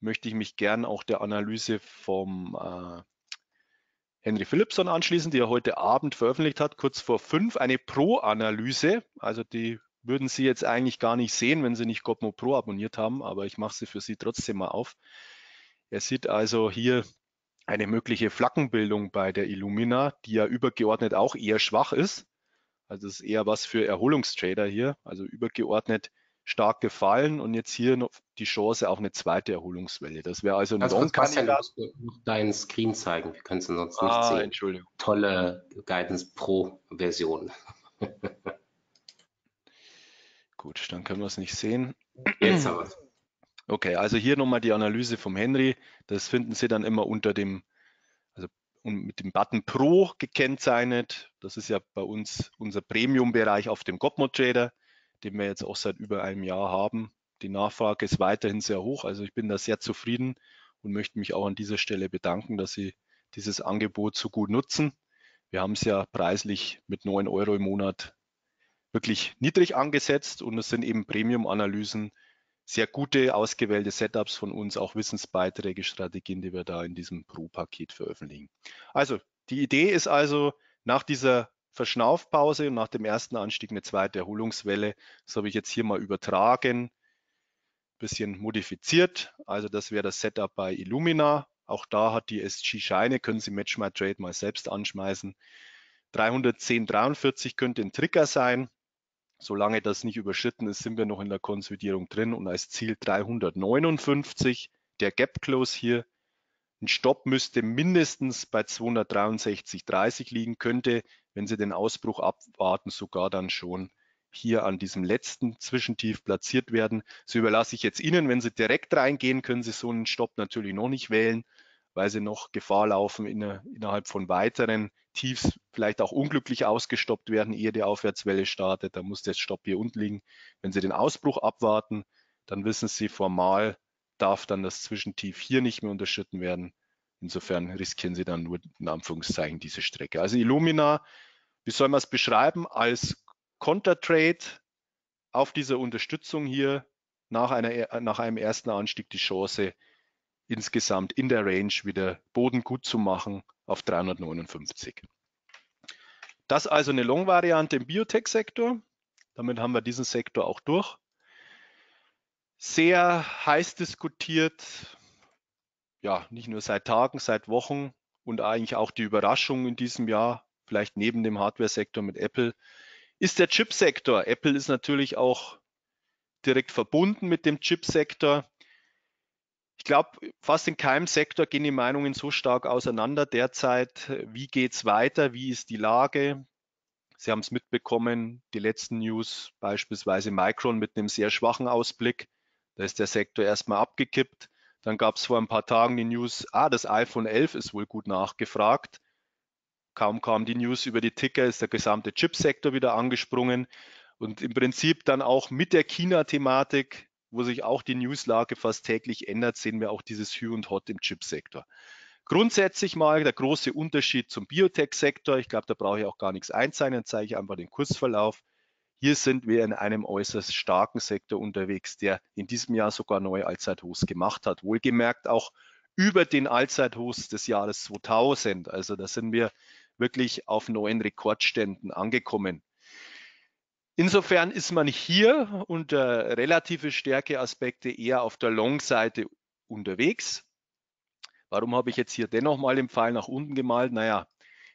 möchte ich mich gern auch der Analyse vom äh, Henry Philipson anschließen, die er heute Abend veröffentlicht hat, kurz vor fünf, eine Pro-Analyse. Also die würden Sie jetzt eigentlich gar nicht sehen, wenn Sie nicht Gopmo Pro abonniert haben, aber ich mache sie für Sie trotzdem mal auf. Er sieht also hier eine mögliche Flaggenbildung bei der Illumina, die ja übergeordnet auch eher schwach ist. Also das ist eher was für Erholungstrader hier, also übergeordnet stark gefallen und jetzt hier noch die Chance auf eine zweite Erholungswelle. Das wäre also ein also Long-Kandidat. deinen Screen zeigen, wir können es sonst nicht ah, sehen. Entschuldigung. Tolle Guidance Pro-Version. *laughs* Gut, dann können wir es nicht sehen. Jetzt haben wir es. Okay, also hier nochmal die Analyse vom Henry. Das finden Sie dann immer unter dem, also mit dem Button Pro gekennzeichnet. Das ist ja bei uns unser Premium-Bereich auf dem Gopmo Trader den wir jetzt auch seit über einem Jahr haben. Die Nachfrage ist weiterhin sehr hoch. Also ich bin da sehr zufrieden und möchte mich auch an dieser Stelle bedanken, dass Sie dieses Angebot so gut nutzen. Wir haben es ja preislich mit 9 Euro im Monat wirklich niedrig angesetzt und es sind eben Premium-Analysen, sehr gute, ausgewählte Setups von uns, auch Wissensbeiträge, Strategien, die wir da in diesem Pro-Paket veröffentlichen. Also die Idee ist also, nach dieser Verschnaufpause und nach dem ersten Anstieg eine zweite Erholungswelle. Das habe ich jetzt hier mal übertragen, bisschen modifiziert. Also das wäre das Setup bei Illumina. Auch da hat die SG-Scheine, können Sie Match My Trade mal selbst anschmeißen. 310,43 könnte ein Trigger sein. Solange das nicht überschritten ist, sind wir noch in der Konsolidierung drin und als Ziel 359. Der Gap Close hier. Ein Stopp müsste mindestens bei 263,30 liegen, könnte, wenn Sie den Ausbruch abwarten, sogar dann schon hier an diesem letzten Zwischentief platziert werden. So überlasse ich jetzt Ihnen. Wenn Sie direkt reingehen, können Sie so einen Stopp natürlich noch nicht wählen, weil Sie noch Gefahr laufen, in, innerhalb von weiteren Tiefs vielleicht auch unglücklich ausgestoppt werden, ehe die Aufwärtswelle startet. Da muss der Stopp hier unten liegen. Wenn Sie den Ausbruch abwarten, dann wissen Sie, formal darf dann das Zwischentief hier nicht mehr unterschritten werden. Insofern riskieren Sie dann nur in Anführungszeichen diese Strecke. Also Illumina, wie soll man es beschreiben? Als Kontertrade auf dieser Unterstützung hier nach, einer, nach einem ersten Anstieg die Chance, insgesamt in der Range wieder Boden gut zu machen auf 359. Das also eine Long-Variante im Biotech-Sektor. Damit haben wir diesen Sektor auch durch. Sehr heiß diskutiert, ja, nicht nur seit Tagen, seit Wochen und eigentlich auch die Überraschung in diesem Jahr, vielleicht neben dem Hardware-Sektor mit Apple, ist der Chip-Sektor. Apple ist natürlich auch direkt verbunden mit dem Chip-Sektor. Ich glaube, fast in keinem Sektor gehen die Meinungen so stark auseinander derzeit. Wie geht es weiter? Wie ist die Lage? Sie haben es mitbekommen, die letzten News, beispielsweise Micron mit einem sehr schwachen Ausblick. Da ist der Sektor erstmal abgekippt. Dann gab es vor ein paar Tagen die News, ah, das iPhone 11 ist wohl gut nachgefragt. Kaum kam die News über die Ticker, ist der gesamte Chipsektor wieder angesprungen. Und im Prinzip dann auch mit der China-Thematik, wo sich auch die Newslage fast täglich ändert, sehen wir auch dieses Hue und Hot im Chipsektor. Grundsätzlich mal der große Unterschied zum Biotech-Sektor. Ich glaube, da brauche ich auch gar nichts einzeichnen, zeige ich einfach den Kursverlauf. Hier sind wir in einem äußerst starken Sektor unterwegs, der in diesem Jahr sogar neue Allzeithochs gemacht hat. Wohlgemerkt auch über den Allzeithochs des Jahres 2000. Also da sind wir wirklich auf neuen Rekordständen angekommen. Insofern ist man hier unter relative Stärkeaspekte eher auf der Long-Seite unterwegs. Warum habe ich jetzt hier dennoch mal den Pfeil nach unten gemalt? Naja,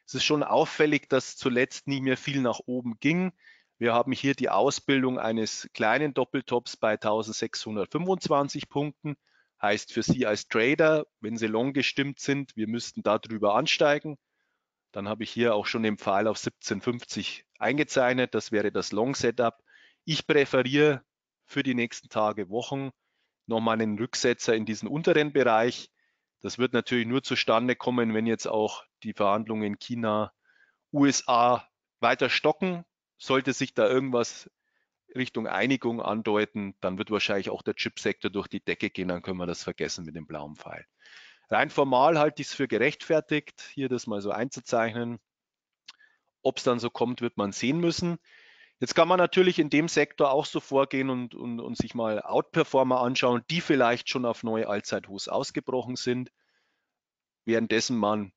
es ist schon auffällig, dass zuletzt nicht mehr viel nach oben ging. Wir haben hier die Ausbildung eines kleinen Doppeltops bei 1625 Punkten. Heißt für Sie als Trader, wenn Sie long gestimmt sind, wir müssten darüber ansteigen. Dann habe ich hier auch schon den Pfeil auf 1750 eingezeichnet. Das wäre das Long Setup. Ich präferiere für die nächsten Tage, Wochen nochmal einen Rücksetzer in diesen unteren Bereich. Das wird natürlich nur zustande kommen, wenn jetzt auch die Verhandlungen in China, USA weiter stocken. Sollte sich da irgendwas Richtung Einigung andeuten, dann wird wahrscheinlich auch der Chipsektor durch die Decke gehen, dann können wir das vergessen mit dem blauen Pfeil. Rein formal halte ich es für gerechtfertigt, hier das mal so einzuzeichnen. Ob es dann so kommt, wird man sehen müssen. Jetzt kann man natürlich in dem Sektor auch so vorgehen und, und, und sich mal Outperformer anschauen, die vielleicht schon auf neue Allzeithochs ausgebrochen sind, währenddessen man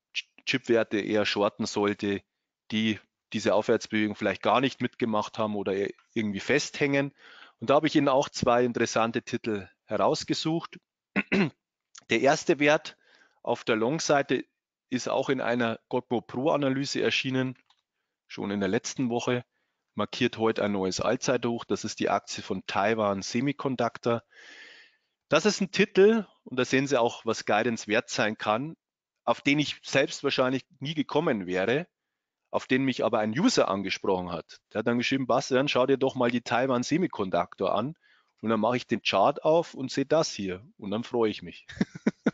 Chipwerte eher shorten sollte, die diese Aufwärtsbewegung vielleicht gar nicht mitgemacht haben oder irgendwie festhängen. Und da habe ich Ihnen auch zwei interessante Titel herausgesucht. Der erste Wert auf der Long-Seite ist auch in einer Godmo Pro-Analyse erschienen, schon in der letzten Woche, markiert heute ein neues Allzeithoch. Das ist die Aktie von Taiwan Semiconductor. Das ist ein Titel, und da sehen Sie auch, was Guidance wert sein kann, auf den ich selbst wahrscheinlich nie gekommen wäre, auf den mich aber ein User angesprochen hat. Der hat dann geschrieben, Bastian, schau dir doch mal die Taiwan Semiconductor an. Und dann mache ich den Chart auf und sehe das hier und dann freue ich mich. *laughs*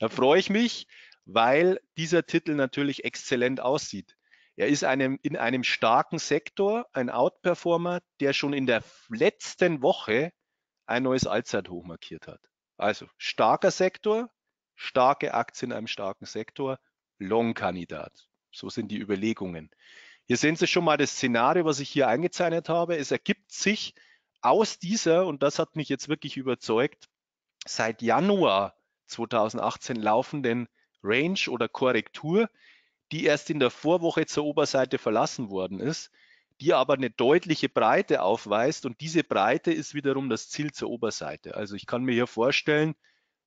dann freue ich mich, weil dieser Titel natürlich exzellent aussieht. Er ist einem, in einem starken Sektor, ein Outperformer, der schon in der letzten Woche ein neues Allzeithoch markiert hat. Also starker Sektor, starke Aktien in einem starken Sektor, Long-Kandidat. So sind die Überlegungen. Hier sehen Sie schon mal das Szenario, was ich hier eingezeichnet habe. Es ergibt sich aus dieser, und das hat mich jetzt wirklich überzeugt, seit Januar 2018 laufenden Range oder Korrektur die erst in der Vorwoche zur Oberseite verlassen worden ist, die aber eine deutliche Breite aufweist und diese Breite ist wiederum das Ziel zur Oberseite. Also ich kann mir hier vorstellen,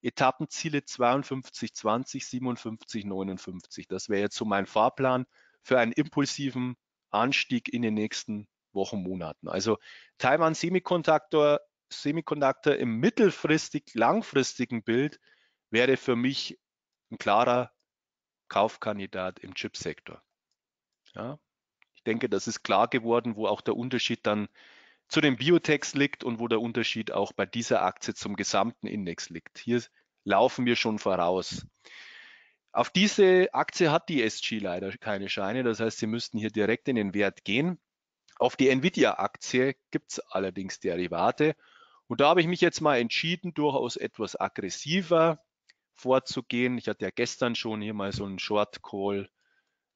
Etappenziele 52, 20, 57, 59. Das wäre jetzt so mein Fahrplan für einen impulsiven Anstieg in den nächsten Wochen, Monaten. Also Taiwan Semiconductor, Semiconductor im mittelfristig, langfristigen Bild wäre für mich ein klarer Kaufkandidat im Chipsektor. Ja, ich denke, das ist klar geworden, wo auch der Unterschied dann zu den Biotechs liegt und wo der Unterschied auch bei dieser Aktie zum gesamten Index liegt. Hier laufen wir schon voraus. Auf diese Aktie hat die SG leider keine Scheine, das heißt, Sie müssten hier direkt in den Wert gehen. Auf die Nvidia-Aktie gibt es allerdings Derivate und da habe ich mich jetzt mal entschieden, durchaus etwas aggressiver vorzugehen. Ich hatte ja gestern schon hier mal so einen Short Call,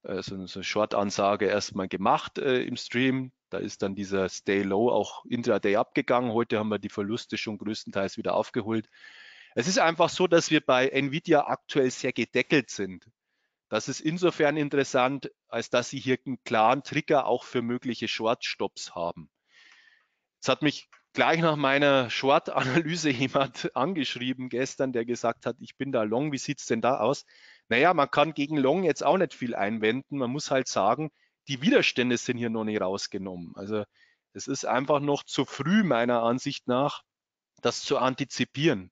äh, so eine Short-Ansage erstmal gemacht äh, im Stream. Da ist dann dieser Stay Low auch intraday abgegangen. Heute haben wir die Verluste schon größtenteils wieder aufgeholt. Es ist einfach so, dass wir bei Nvidia aktuell sehr gedeckelt sind. Das ist insofern interessant, als dass Sie hier einen klaren Trigger auch für mögliche Short-Stops haben. Es hat mich gleich nach meiner Short-Analyse *laughs* jemand angeschrieben gestern, der gesagt hat, ich bin da Long, wie sieht es denn da aus? Naja, man kann gegen Long jetzt auch nicht viel einwenden. Man muss halt sagen, die Widerstände sind hier noch nicht rausgenommen. Also es ist einfach noch zu früh meiner Ansicht nach, das zu antizipieren.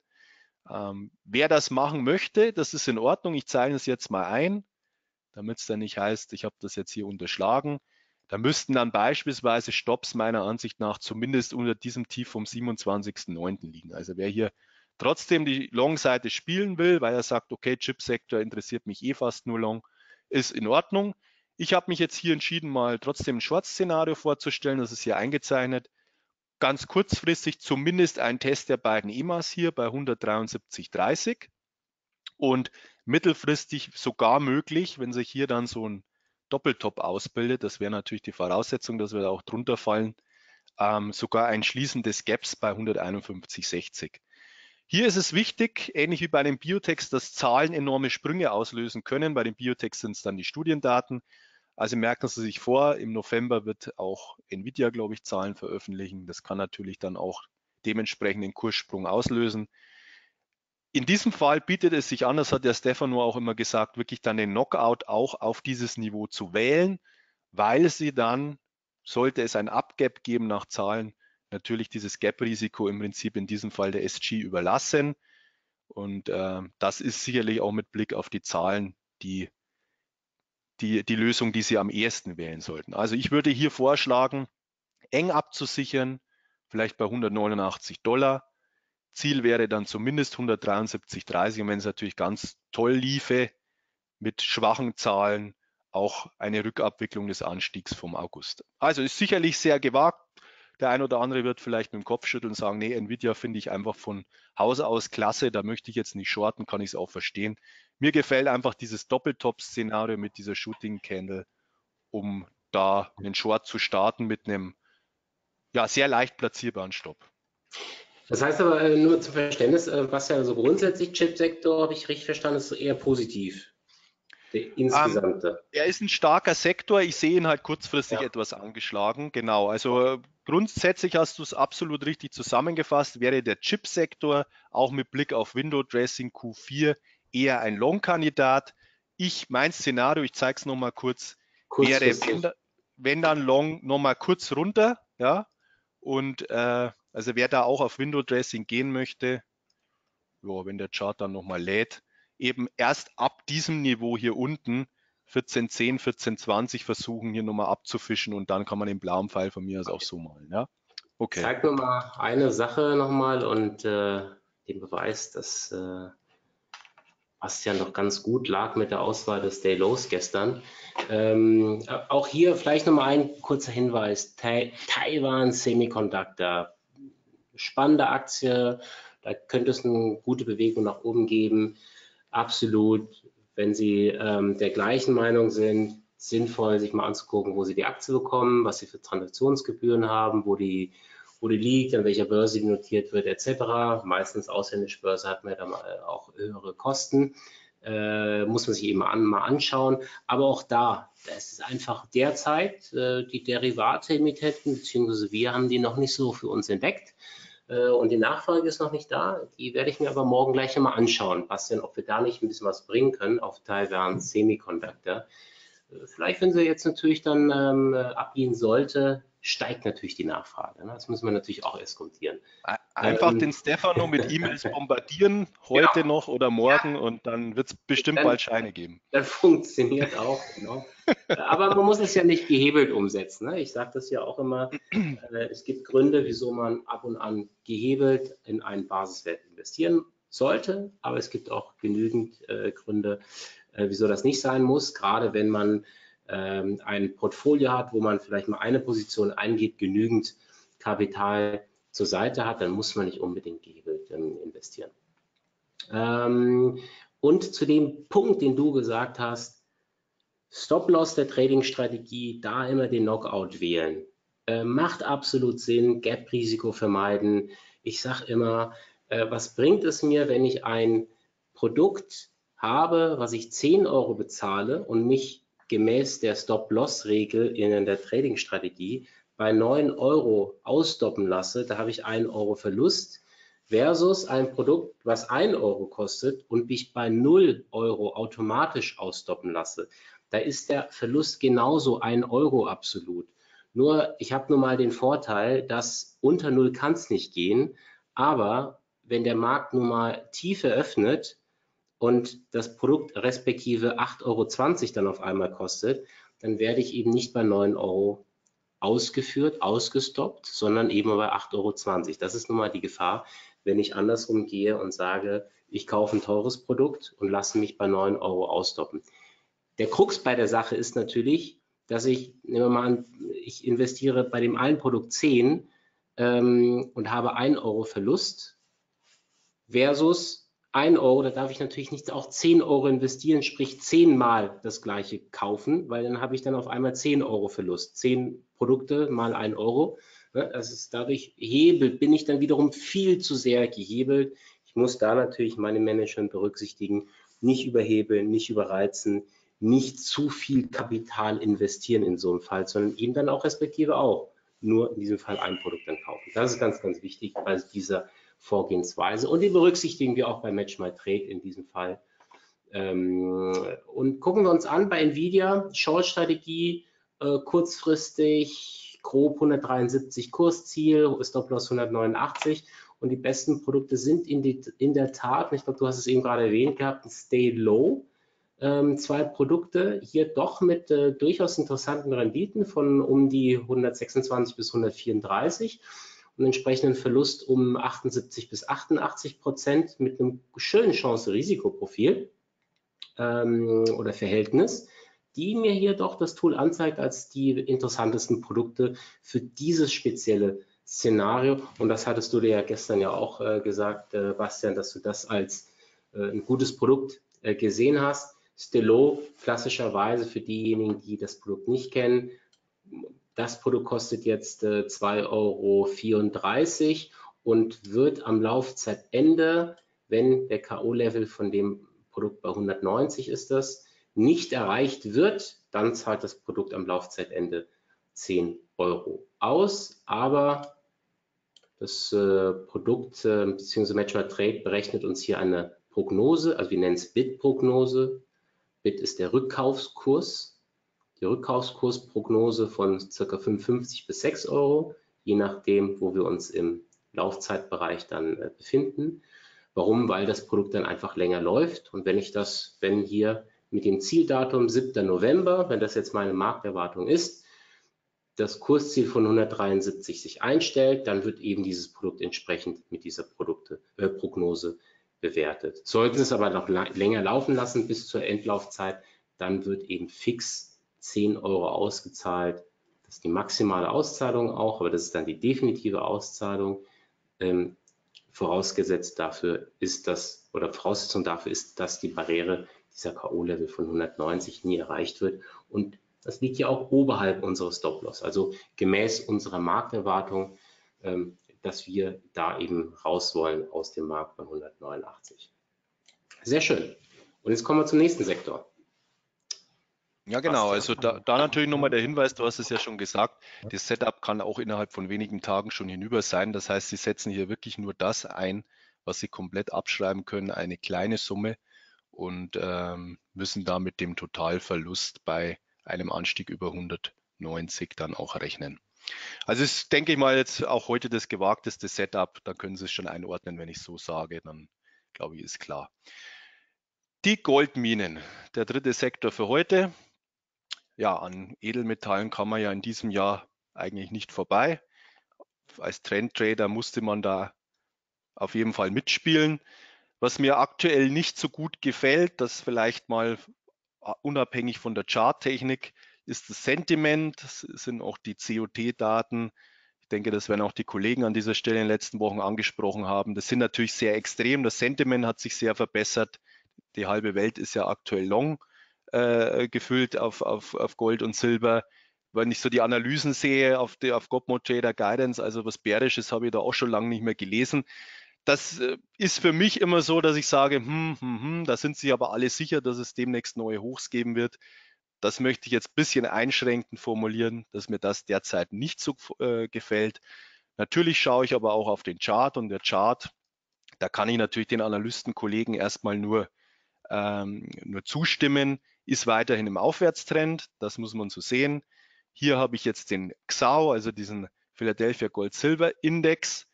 Ähm, wer das machen möchte, das ist in Ordnung. Ich zeige es jetzt mal ein, damit es dann nicht heißt, ich habe das jetzt hier unterschlagen. Da müssten dann beispielsweise Stops meiner Ansicht nach zumindest unter diesem Tief vom 27.09. liegen. Also wer hier trotzdem die Long-Seite spielen will, weil er sagt, okay, Chipsektor interessiert mich eh fast nur Long, ist in Ordnung. Ich habe mich jetzt hier entschieden, mal trotzdem ein Short-Szenario vorzustellen. Das ist hier eingezeichnet. Ganz kurzfristig zumindest ein Test der beiden EMAs hier bei 173,30 und mittelfristig sogar möglich, wenn sich hier dann so ein Doppeltop ausbildet, das wäre natürlich die Voraussetzung, dass wir da auch drunter fallen, ähm, sogar ein Schließen des Gaps bei 151,60. Hier ist es wichtig, ähnlich wie bei den Biotechs, dass Zahlen enorme Sprünge auslösen können. Bei den Biotechs sind es dann die Studiendaten. Also merken Sie sich vor, im November wird auch Nvidia, glaube ich, Zahlen veröffentlichen. Das kann natürlich dann auch dementsprechend den Kurssprung auslösen. In diesem Fall bietet es sich an, das hat der Stefano auch immer gesagt, wirklich dann den Knockout auch auf dieses Niveau zu wählen, weil sie dann, sollte es ein Upgap geben nach Zahlen, natürlich dieses Gap-Risiko im Prinzip in diesem Fall der SG überlassen. Und äh, das ist sicherlich auch mit Blick auf die Zahlen die, die, die Lösung, die Sie am ehesten wählen sollten. Also ich würde hier vorschlagen, eng abzusichern, vielleicht bei 189 Dollar Ziel wäre dann zumindest 173,30 und wenn es natürlich ganz toll liefe, mit schwachen Zahlen auch eine Rückabwicklung des Anstiegs vom August. Also ist sicherlich sehr gewagt. Der ein oder andere wird vielleicht mit dem Kopf schütteln und sagen, nee, Nvidia finde ich einfach von Hause aus klasse, da möchte ich jetzt nicht shorten, kann ich es auch verstehen. Mir gefällt einfach dieses Doppeltop-Szenario mit dieser Shooting Candle, um da einen Short zu starten mit einem ja, sehr leicht platzierbaren Stopp. Das heißt aber äh, nur zum Verständnis, äh, was ja so grundsätzlich Chipsektor, habe ich richtig verstanden, ist eher positiv. Der insgesamte. Um, ähm, er ist ein starker Sektor. Ich sehe ihn halt kurzfristig ja. etwas angeschlagen. Genau. Also äh, grundsätzlich hast du es absolut richtig zusammengefasst. Wäre der Chipsektor auch mit Blick auf Window Dressing Q4 eher ein Long-Kandidat. Ich, mein Szenario, ich zeige es nochmal kurz, wäre, wenn, wenn, dann Long nochmal kurz runter, ja, und äh, also wer da auch auf Window Dressing gehen möchte, ja, wenn der Chart dann nochmal lädt, eben erst ab diesem Niveau hier unten 1410, 1420 versuchen hier nochmal abzufischen und dann kann man den blauen Pfeil von mir aus auch so malen. Ja? Okay. Zeig mir mal eine Sache nochmal und äh, den Beweis, dass äh, Bastian doch ganz gut lag mit der Auswahl des Day Lows gestern. Ähm, auch hier vielleicht nochmal ein kurzer Hinweis. Tai Taiwan Semiconductor spannende Aktie. Da könnte es eine gute Bewegung nach oben geben. Absolut, wenn Sie ähm, der gleichen Meinung sind, sinnvoll, sich mal anzugucken, wo Sie die Aktie bekommen, was Sie für Transaktionsgebühren haben, wo die, wo die liegt, an welcher Börse die notiert wird, etc. Meistens ausländische Börse hat man ja dann auch höhere Kosten. äh, muss man sich eben an, mal anschauen. Aber auch da, das ist einfach derzeit äh, die Derivate-Emittenten, beziehungsweise wir haben die noch nicht so für uns entdeckt. Äh, und die Nachfrage ist noch nicht da. Die werde ich mir aber morgen gleich mal anschauen, Bastian, ob wir da nicht ein bisschen was bringen können auf Taiwan Semiconductor. Äh, vielleicht, wenn sie jetzt natürlich dann ähm, abgehen sollte, steigt natürlich die Nachfrage. Ne? Das müssen wir natürlich auch erst kontieren. Einfach ähm, den Stefano mit E-Mails *laughs* bombardieren, heute genau. noch oder morgen, ja. und dann wird es bestimmt dann, bald Scheine geben. Das funktioniert auch, genau. Aber man muss es ja nicht gehebelt umsetzen. Ne? Ich sage das ja auch immer, äh, es gibt Gründe, wieso man ab und an gehebelt in einen Basiswert investieren sollte, aber es gibt auch genügend äh, Gründe, äh, wieso das nicht sein muss, gerade wenn man ähm, ein Portfolio hat, wo man vielleicht mal eine Position eingeht, genügend Kapital zur Seite hat, dann muss man nicht unbedingt gehebelt ähm, investieren. Ähm, und zu dem Punkt, den du gesagt hast, Stop-Loss der Trading-Strategie, da immer den Knockout wählen. Äh, macht absolut Sinn, Gap-Risiko vermeiden. Ich sage immer, äh, was bringt es mir, wenn ich ein Produkt habe, was ich 10 Euro bezahle und mich gemäß der Stop-Loss-Regel in der Trading-Strategie bei 9 Euro ausstoppen lasse, da habe ich 1 Euro Verlust versus ein Produkt, was 1 Euro kostet und mich bei 0 Euro automatisch ausstoppen lasse. Da ist der Verlust genauso 1 Euro absolut. Nur, ich habe nun mal den Vorteil, dass unter 0 kann es nicht gehen, aber wenn der Markt nun mal tief eröffnet, und das Produkt respektive 8,20 Euro dann auf einmal kostet, dann werde ich eben nicht bei 9 Euro ausgeführt, ausgestoppt, sondern eben bei 8,20 Euro. Das ist nun mal die Gefahr, wenn ich andersrum gehe und sage, ich kaufe ein teures Produkt und lasse mich bei 9 Euro ausstoppen. Der Krux bei der Sache ist natürlich, dass ich, nehmen wir mal an, ich investiere bei dem einen Produkt 10 ähm, und habe 1 Euro Verlust versus 1 Euro, da darf ich natürlich nicht auch 10 Euro investieren, sprich 10 Mal das gleiche kaufen, weil dann habe ich dann auf einmal 10 Euro Verlust. 10 Produkte mal 1 Euro. Ne, das ist dadurch hebelt, bin ich dann wiederum viel zu sehr gehebelt. Ich muss da natürlich meine Management berücksichtigen, nicht überhebeln, nicht überreizen, nicht zu viel Kapital investieren in so einem Fall, sondern eben dann auch respektive auch nur in diesem Fall ein Produkt dann kaufen. Das ist ganz, ganz wichtig, weil dieser Vorgehensweise und die berücksichtigen wir auch bei Match My Trade in diesem Fall. Ähm, und gucken wir uns an bei Nvidia, Short-Strategie, äh, kurzfristig grob 173 Kursziel, Stop-Loss 189 und die besten Produkte sind in, die, in der Tat, ich glaube, du hast es eben gerade erwähnt gehabt, Stay Low. Ähm, zwei Produkte hier doch mit äh, durchaus interessanten Renditen von um die 126 bis 134 einen entsprechenden Verlust um 78 bis 88 Prozent mit einem schönen Chance-Risikoprofil ähm, oder Verhältnis, die mir hier doch das Tool anzeigt als die interessantesten Produkte für dieses spezielle Szenario. Und das hattest du dir ja gestern ja auch äh, gesagt, äh, Bastian, dass du das als äh, ein gutes Produkt äh, gesehen hast. Stello, klassischerweise für diejenigen, die das Produkt nicht kennen, das Produkt kostet jetzt äh, 2,34 Euro und wird am Laufzeitende, wenn der K.O.-Level von dem Produkt bei 190 ist das, nicht erreicht wird, dann zahlt das Produkt am Laufzeitende 10 Euro aus. Aber das äh, Produkt äh, bzw. Metro Trade berechnet uns hier eine Prognose, also wir nennen es Bit-Prognose. Bit ist der Rückkaufskurs die Rückkaufskursprognose von ca. 55 bis 6 Euro, je nachdem, wo wir uns im Laufzeitbereich dann äh, befinden. Warum? Weil das Produkt dann einfach länger läuft. Und wenn ich das, wenn hier mit dem Zieldatum 7. November, wenn das jetzt meine Markterwartung ist, das Kursziel von 173 sich einstellt, dann wird eben dieses Produkt entsprechend mit dieser Produkte, äh, Prognose bewertet. Sollten es aber noch länger laufen lassen bis zur Endlaufzeit, dann wird eben fix 10 Euro ausgezahlt. Das ist die maximale Auszahlung auch, aber das ist dann die definitive Auszahlung. Ähm, vorausgesetzt dafür ist das, oder Voraussetzung dafür ist, dass die Barriere dieser K.O.-Level von 190 nie erreicht wird. Und das liegt ja auch oberhalb unseres Stop-Loss, also gemäß unserer Markterwartung, ähm, dass wir da eben raus wollen aus dem Markt bei 189. Sehr schön. Und jetzt kommen wir zum nächsten Sektor. Ja, genau. Also da, da natürlich nochmal der Hinweis, du hast es ja schon gesagt, das Setup kann auch innerhalb von wenigen Tagen schon hinüber sein. Das heißt, Sie setzen hier wirklich nur das ein, was Sie komplett abschreiben können, eine kleine Summe und ähm, müssen da mit dem Totalverlust bei einem Anstieg über 190 dann auch rechnen. Also ist, denke ich mal, jetzt auch heute das gewagteste Setup. Da können Sie es schon einordnen, wenn ich so sage, dann glaube ich, ist klar. Die Goldminen, der dritte Sektor für heute ja, an Edelmetallen kann man ja in diesem Jahr eigentlich nicht vorbei. Als Trendtrader musste man da auf jeden Fall mitspielen. Was mir aktuell nicht so gut gefällt, das vielleicht mal unabhängig von der Charttechnik, ist das Sentiment, das sind auch die COT-Daten. Ich denke, das werden auch die Kollegen an dieser Stelle in den letzten Wochen angesprochen haben. Das sind natürlich sehr extrem. Das Sentiment hat sich sehr verbessert. Die halbe Welt ist ja aktuell long äh, gefüllt auf, auf, auf Gold und Silber. Wenn ich so die Analysen sehe auf, die, auf Godmode Trader Guidance, also was Bärisches habe ich da auch schon lange nicht mehr gelesen. Das äh, ist für mich immer so, dass ich sage, hm, hm, hm, da sind sich aber alle sicher, dass es demnächst neue Hochs geben wird. Das möchte ich jetzt ein bisschen einschränkend formulieren, dass mir das derzeit nicht so äh, gefällt. Natürlich schaue ich aber auch auf den Chart und der Chart, da kann ich natürlich den Analystenkollegen erstmal nur, ähm, nur zustimmen ist weiterhin im Aufwärtstrend. Das muss man so sehen. Hier habe ich jetzt den XAU, also diesen Philadelphia Gold Silver Index.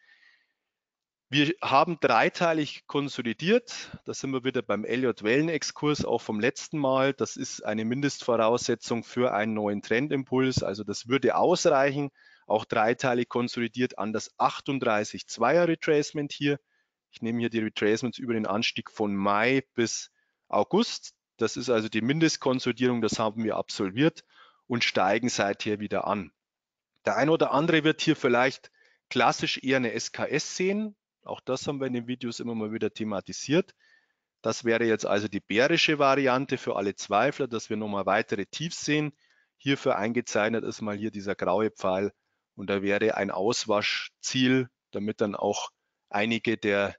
Wir haben dreiteilig konsolidiert. Da sind wir wieder beim Elliott-Wellen-Exkurs, auch vom letzten Mal. Das ist eine Mindestvoraussetzung für einen neuen Trendimpuls. Also das würde ausreichen. Auch dreiteilig konsolidiert an das 38-2er Retracement hier. Ich nehme hier die Retracements über den Anstieg von Mai bis August. Das ist also die Mindestkonsolidierung, das haben wir absolviert und steigen seither wieder an. Der eine oder andere wird hier vielleicht klassisch eher eine SKS sehen. Auch das haben wir in den Videos immer mal wieder thematisiert. Das wäre jetzt also die bärische Variante für alle Zweifler, dass wir nochmal weitere Tiefs sehen. Hierfür eingezeichnet ist mal hier dieser graue Pfeil und da wäre ein Auswaschziel, damit dann auch einige der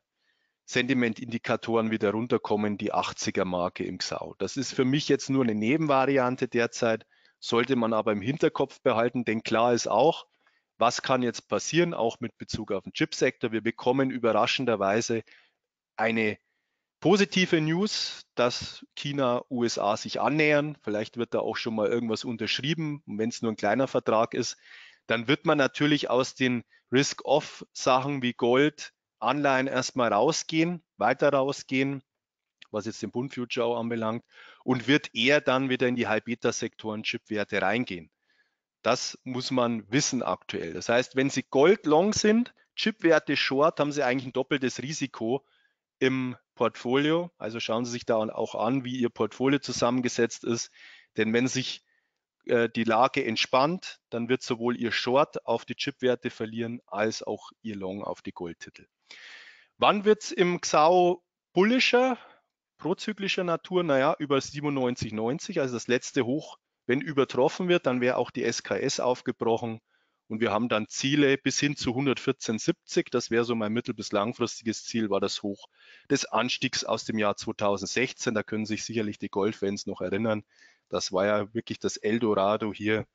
Sentimentindikatoren wieder runterkommen, die 80er Marke im XAU. Das ist für mich jetzt nur eine Nebenvariante derzeit, sollte man aber im Hinterkopf behalten, denn klar ist auch, was kann jetzt passieren, auch mit Bezug auf den Chipsektor. Wir bekommen überraschenderweise eine positive News, dass China, USA sich annähern. Vielleicht wird da auch schon mal irgendwas unterschrieben. Und wenn es nur ein kleiner Vertrag ist, dann wird man natürlich aus den Risk-Off-Sachen wie Gold, Anleihen erstmal rausgehen, weiter rausgehen, was jetzt den Bund Future auch anbelangt, und wird eher dann wieder in die High-Beta-Sektoren Chipwerte reingehen. Das muss man wissen aktuell. Das heißt, wenn Sie Gold long sind, Chipwerte short, haben Sie eigentlich ein doppeltes Risiko im Portfolio. Also schauen Sie sich da auch an, wie Ihr Portfolio zusammengesetzt ist. Denn wenn sich äh, die Lage entspannt, dann wird sowohl Ihr Short auf die Chipwerte verlieren, als auch Ihr Long auf die Goldtitel. Wann wird es im XAO bullischer, prozyklischer Natur? Naja, über 97,90, also das letzte Hoch, wenn übertroffen wird, dann wäre auch die SKS aufgebrochen und wir haben dann Ziele bis hin zu 114,70. Das wäre so mein mittel- bis langfristiges Ziel, war das Hoch des Anstiegs aus dem Jahr 2016. Da können sich sicherlich die Goldfans noch erinnern. Das war ja wirklich das Eldorado hier.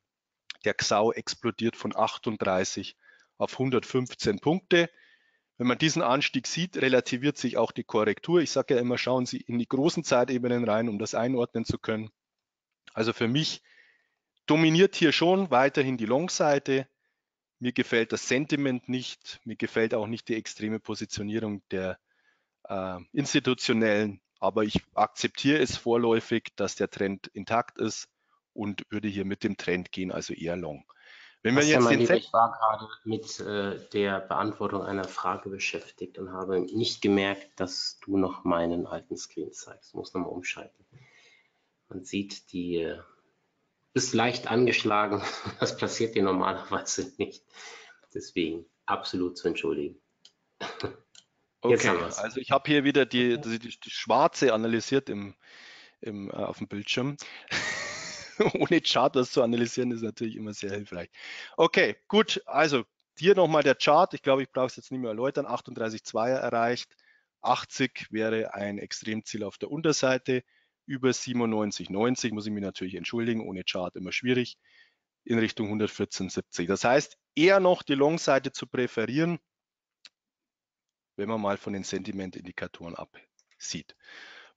Der XAU explodiert von 38 auf 115 Punkte. Wenn man diesen Anstieg sieht, relativiert sich auch die Korrektur. Ich sage ja immer, schauen Sie in die großen Zeitebenen rein, um das einordnen zu können. Also für mich dominiert hier schon weiterhin die Long-Seite. Mir gefällt das Sentiment nicht. Mir gefällt auch nicht die extreme Positionierung der äh, institutionellen. Aber ich akzeptiere es vorläufig, dass der Trend intakt ist und würde hier mit dem Trend gehen, also eher long. Wenn wir jetzt den ich war gerade mit äh, der Beantwortung einer Frage beschäftigt und habe nicht gemerkt, dass du noch meinen alten Screen zeigst. Ich muss nochmal umschalten. Man sieht, die äh, bist leicht angeschlagen. *laughs* Das passiert dir normalerweise nicht. Deswegen absolut zu entschuldigen. *laughs* Okay, also ich habe hier wieder die, die, die, die, schwarze analysiert im, im, äh, auf dem Bildschirm. *laughs* ohne Chart das zu analysieren, ist natürlich immer sehr hilfreich. Okay, gut. Also hier nochmal der Chart. Ich glaube, ich brauche es jetzt nicht mehr erläutern. 38,2 erreicht. 80 wäre ein Extremziel auf der Unterseite. Über 97,90 muss ich mich natürlich entschuldigen, ohne Chart immer schwierig, in Richtung 114,70. Das heißt, eher noch die Long-Seite zu präferieren, wenn man mal von den Sentiment-Indikatoren absieht.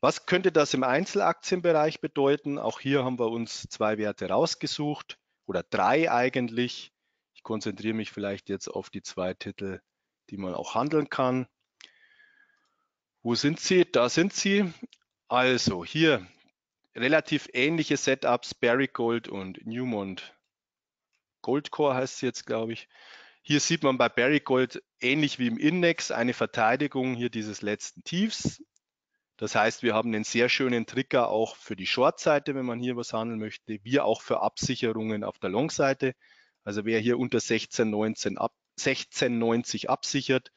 Was könnte das im Einzelaktienbereich bedeuten? Auch hier haben wir uns zwei Werte rausgesucht oder drei eigentlich. Ich konzentriere mich vielleicht jetzt auf die zwei Titel, die man auch handeln kann. Wo sind sie? Da sind sie. Also hier relativ ähnliche Setups, Barrick Gold und Newmont Goldcore heißt es jetzt, glaube ich. Hier sieht man bei Barrick Gold ähnlich wie im Index eine Verteidigung hier dieses letzten Tiefs. Das heißt, wir haben einen sehr schönen Trigger auch für die Short-Seite, wenn man hier was handeln möchte, wie auch für Absicherungen auf der Long-Seite. Also wer hier unter 16,19 ab, 16,90 absichert,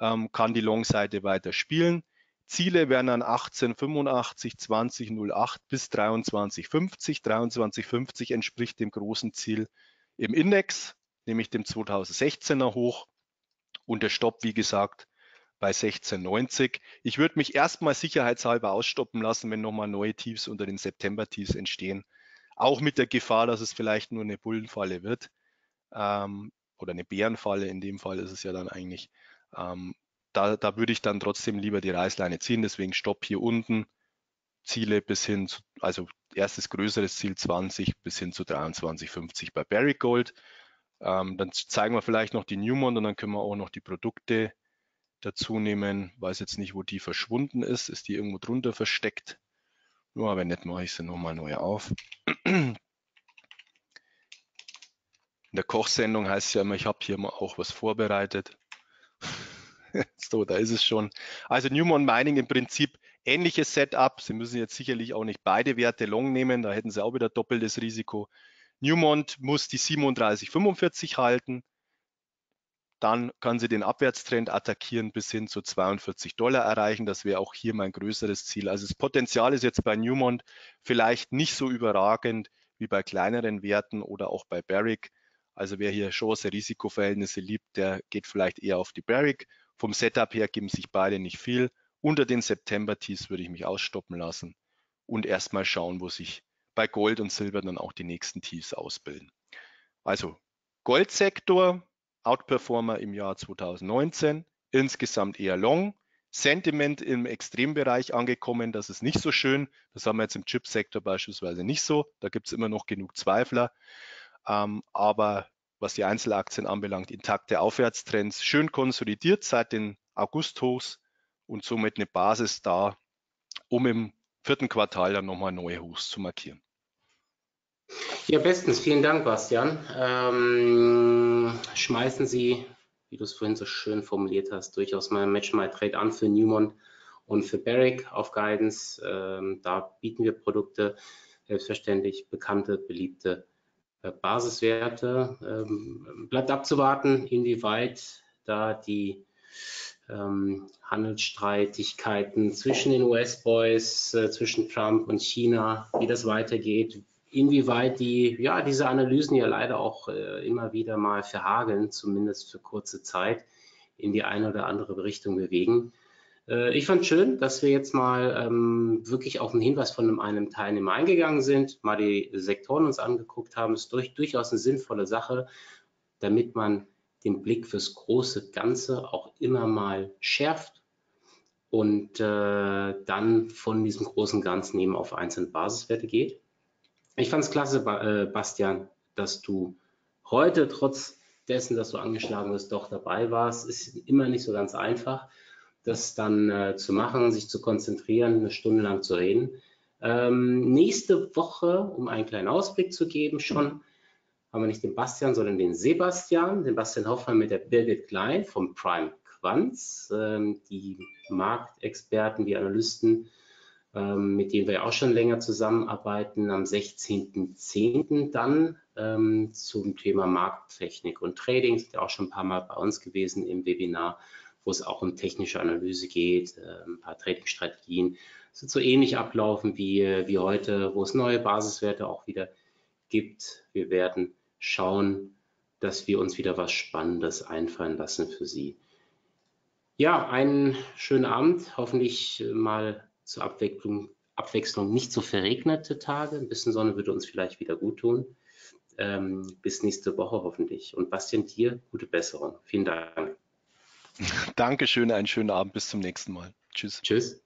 ähm, kann die Long-Seite weiter spielen. Ziele wären dann 1885, 2008 bis 2350. 2350 entspricht dem großen Ziel im Index, nämlich dem 2016er Hoch. Und der Stopp, wie gesagt, bei 16,90. Ich würde mich erstmal sicherheitshalber ausstoppen lassen, wenn nochmal neue Tiefs unter den September-Tiefs entstehen. Auch mit der Gefahr, dass es vielleicht nur eine Bullenfalle wird ähm, oder eine Bärenfalle. In dem Fall ist es ja dann eigentlich. Ähm, da, da würde ich dann trotzdem lieber die Reißleine ziehen. Deswegen Stopp hier unten. Ziele bis hin zu, also erstes größeres Ziel 20 bis hin zu 23,50 bei Barrick Gold. Ähm, dann zeigen wir vielleicht noch die Newmont und dann können wir auch noch die Produkte dazu nehmen. Weiß jetzt nicht, wo die verschwunden ist. Ist die irgendwo drunter versteckt? Nur, wenn nicht, mache ich sie nochmal neu auf. In der Kochsendung heißt es ja immer, ich habe hier mal auch was vorbereitet. *laughs* so, da ist es schon. Also Newmont Mining im Prinzip ähnliches Setup. Sie müssen jetzt sicherlich auch nicht beide Werte long nehmen, da hätten Sie auch wieder doppeltes Risiko. Newmont muss die 37,45 halten dann kann sie den Abwärtstrend attackieren bis hin zu 42 Dollar erreichen. Das wäre auch hier mein größeres Ziel. Also das Potenzial ist jetzt bei Newmont vielleicht nicht so überragend wie bei kleineren Werten oder auch bei Barrick. Also wer hier Chance-Risikoverhältnisse liebt, der geht vielleicht eher auf die Barrick. Vom Setup her geben sich beide nicht viel. Unter den September-Tees würde ich mich ausstoppen lassen und erstmal schauen, wo sich bei Gold und Silber dann auch die nächsten Tees ausbilden. Also Goldsektor Outperformer im Jahr 2019, insgesamt eher long. Sentiment im Extrembereich angekommen, das ist nicht so schön. Das haben wir jetzt im Chipsektor beispielsweise nicht so. Da gibt es immer noch genug Zweifler. Ähm, aber was die Einzelaktien anbelangt, intakte Aufwärtstrends, schön konsolidiert seit den August-Hochs und somit eine Basis da, um im vierten Quartal dann nochmal neue Hochs zu markieren. Ja, bestens. Vielen Dank, Bastian. Ähm, schmeißen Sie, wie du es vorhin so schön formuliert hast, durchaus mal Match My Trade an für Newmont und für Barrick auf Guidance. Ähm, da bieten wir Produkte, selbstverständlich bekannte, beliebte äh, Basiswerte. Ähm, bleibt abzuwarten, inwieweit da die ähm, Handelsstreitigkeiten zwischen den US-Boys, äh, zwischen Trump und China, wie das weitergeht, inwieweit die, ja, diese Analysen ja leider auch äh, immer wieder mal verhageln, zumindest für kurze Zeit, in die eine oder andere Richtung bewegen. Äh, ich fand schön, dass wir jetzt mal ähm, wirklich auf einen Hinweis von einem, Teilnehmer eingegangen sind, mal die Sektoren uns angeguckt haben. Ist durch, durchaus eine sinnvolle Sache, damit man den Blick fürs große Ganze auch immer mal schärft und äh, dann von diesem großen Ganzen eben auf einzelne Basiswerte geht. Ich fand es klasse, äh, Bastian, dass du heute trotz dessen, dass du angeschlagen bist, doch dabei warst. Ist immer nicht so ganz einfach, das dann äh, zu machen, sich zu konzentrieren, eine Stunde lang zu reden. Ähm, nächste Woche, um einen kleinen Ausblick zu geben, schon haben wir nicht den Bastian, sondern den Sebastian, den Bastian Hoffmann mit der Birgit Klein vom Prime Quanz. Ähm, die Marktexperten, die Analysten ähm, mit denen wir auch schon länger zusammenarbeiten, am 16.10. dann ähm, zum Thema Markttechnik und Trading. Sind ja auch schon ein paar Mal bei uns gewesen im Webinar, wo es auch um technische Analyse geht, äh, ein paar Trading-Strategien. Es wird so ähnlich ablaufen wie, wie heute, wo es neue Basiswerte auch wieder gibt. Wir werden schauen, dass wir uns wieder was Spannendes einfallen lassen für Sie. Ja, einen schönen Abend. Hoffentlich mal zur Abwechslung, Abwechslung nicht so verregnete Tage. Ein bisschen Sonne würde uns vielleicht wieder gut tun. Ähm, bis nächste Woche hoffentlich. Und Bastian, dir gute Besserung. Vielen Dank. *laughs* Dankeschön, einen schönen Abend. Bis zum nächsten Mal. Tschüss. Tschüss.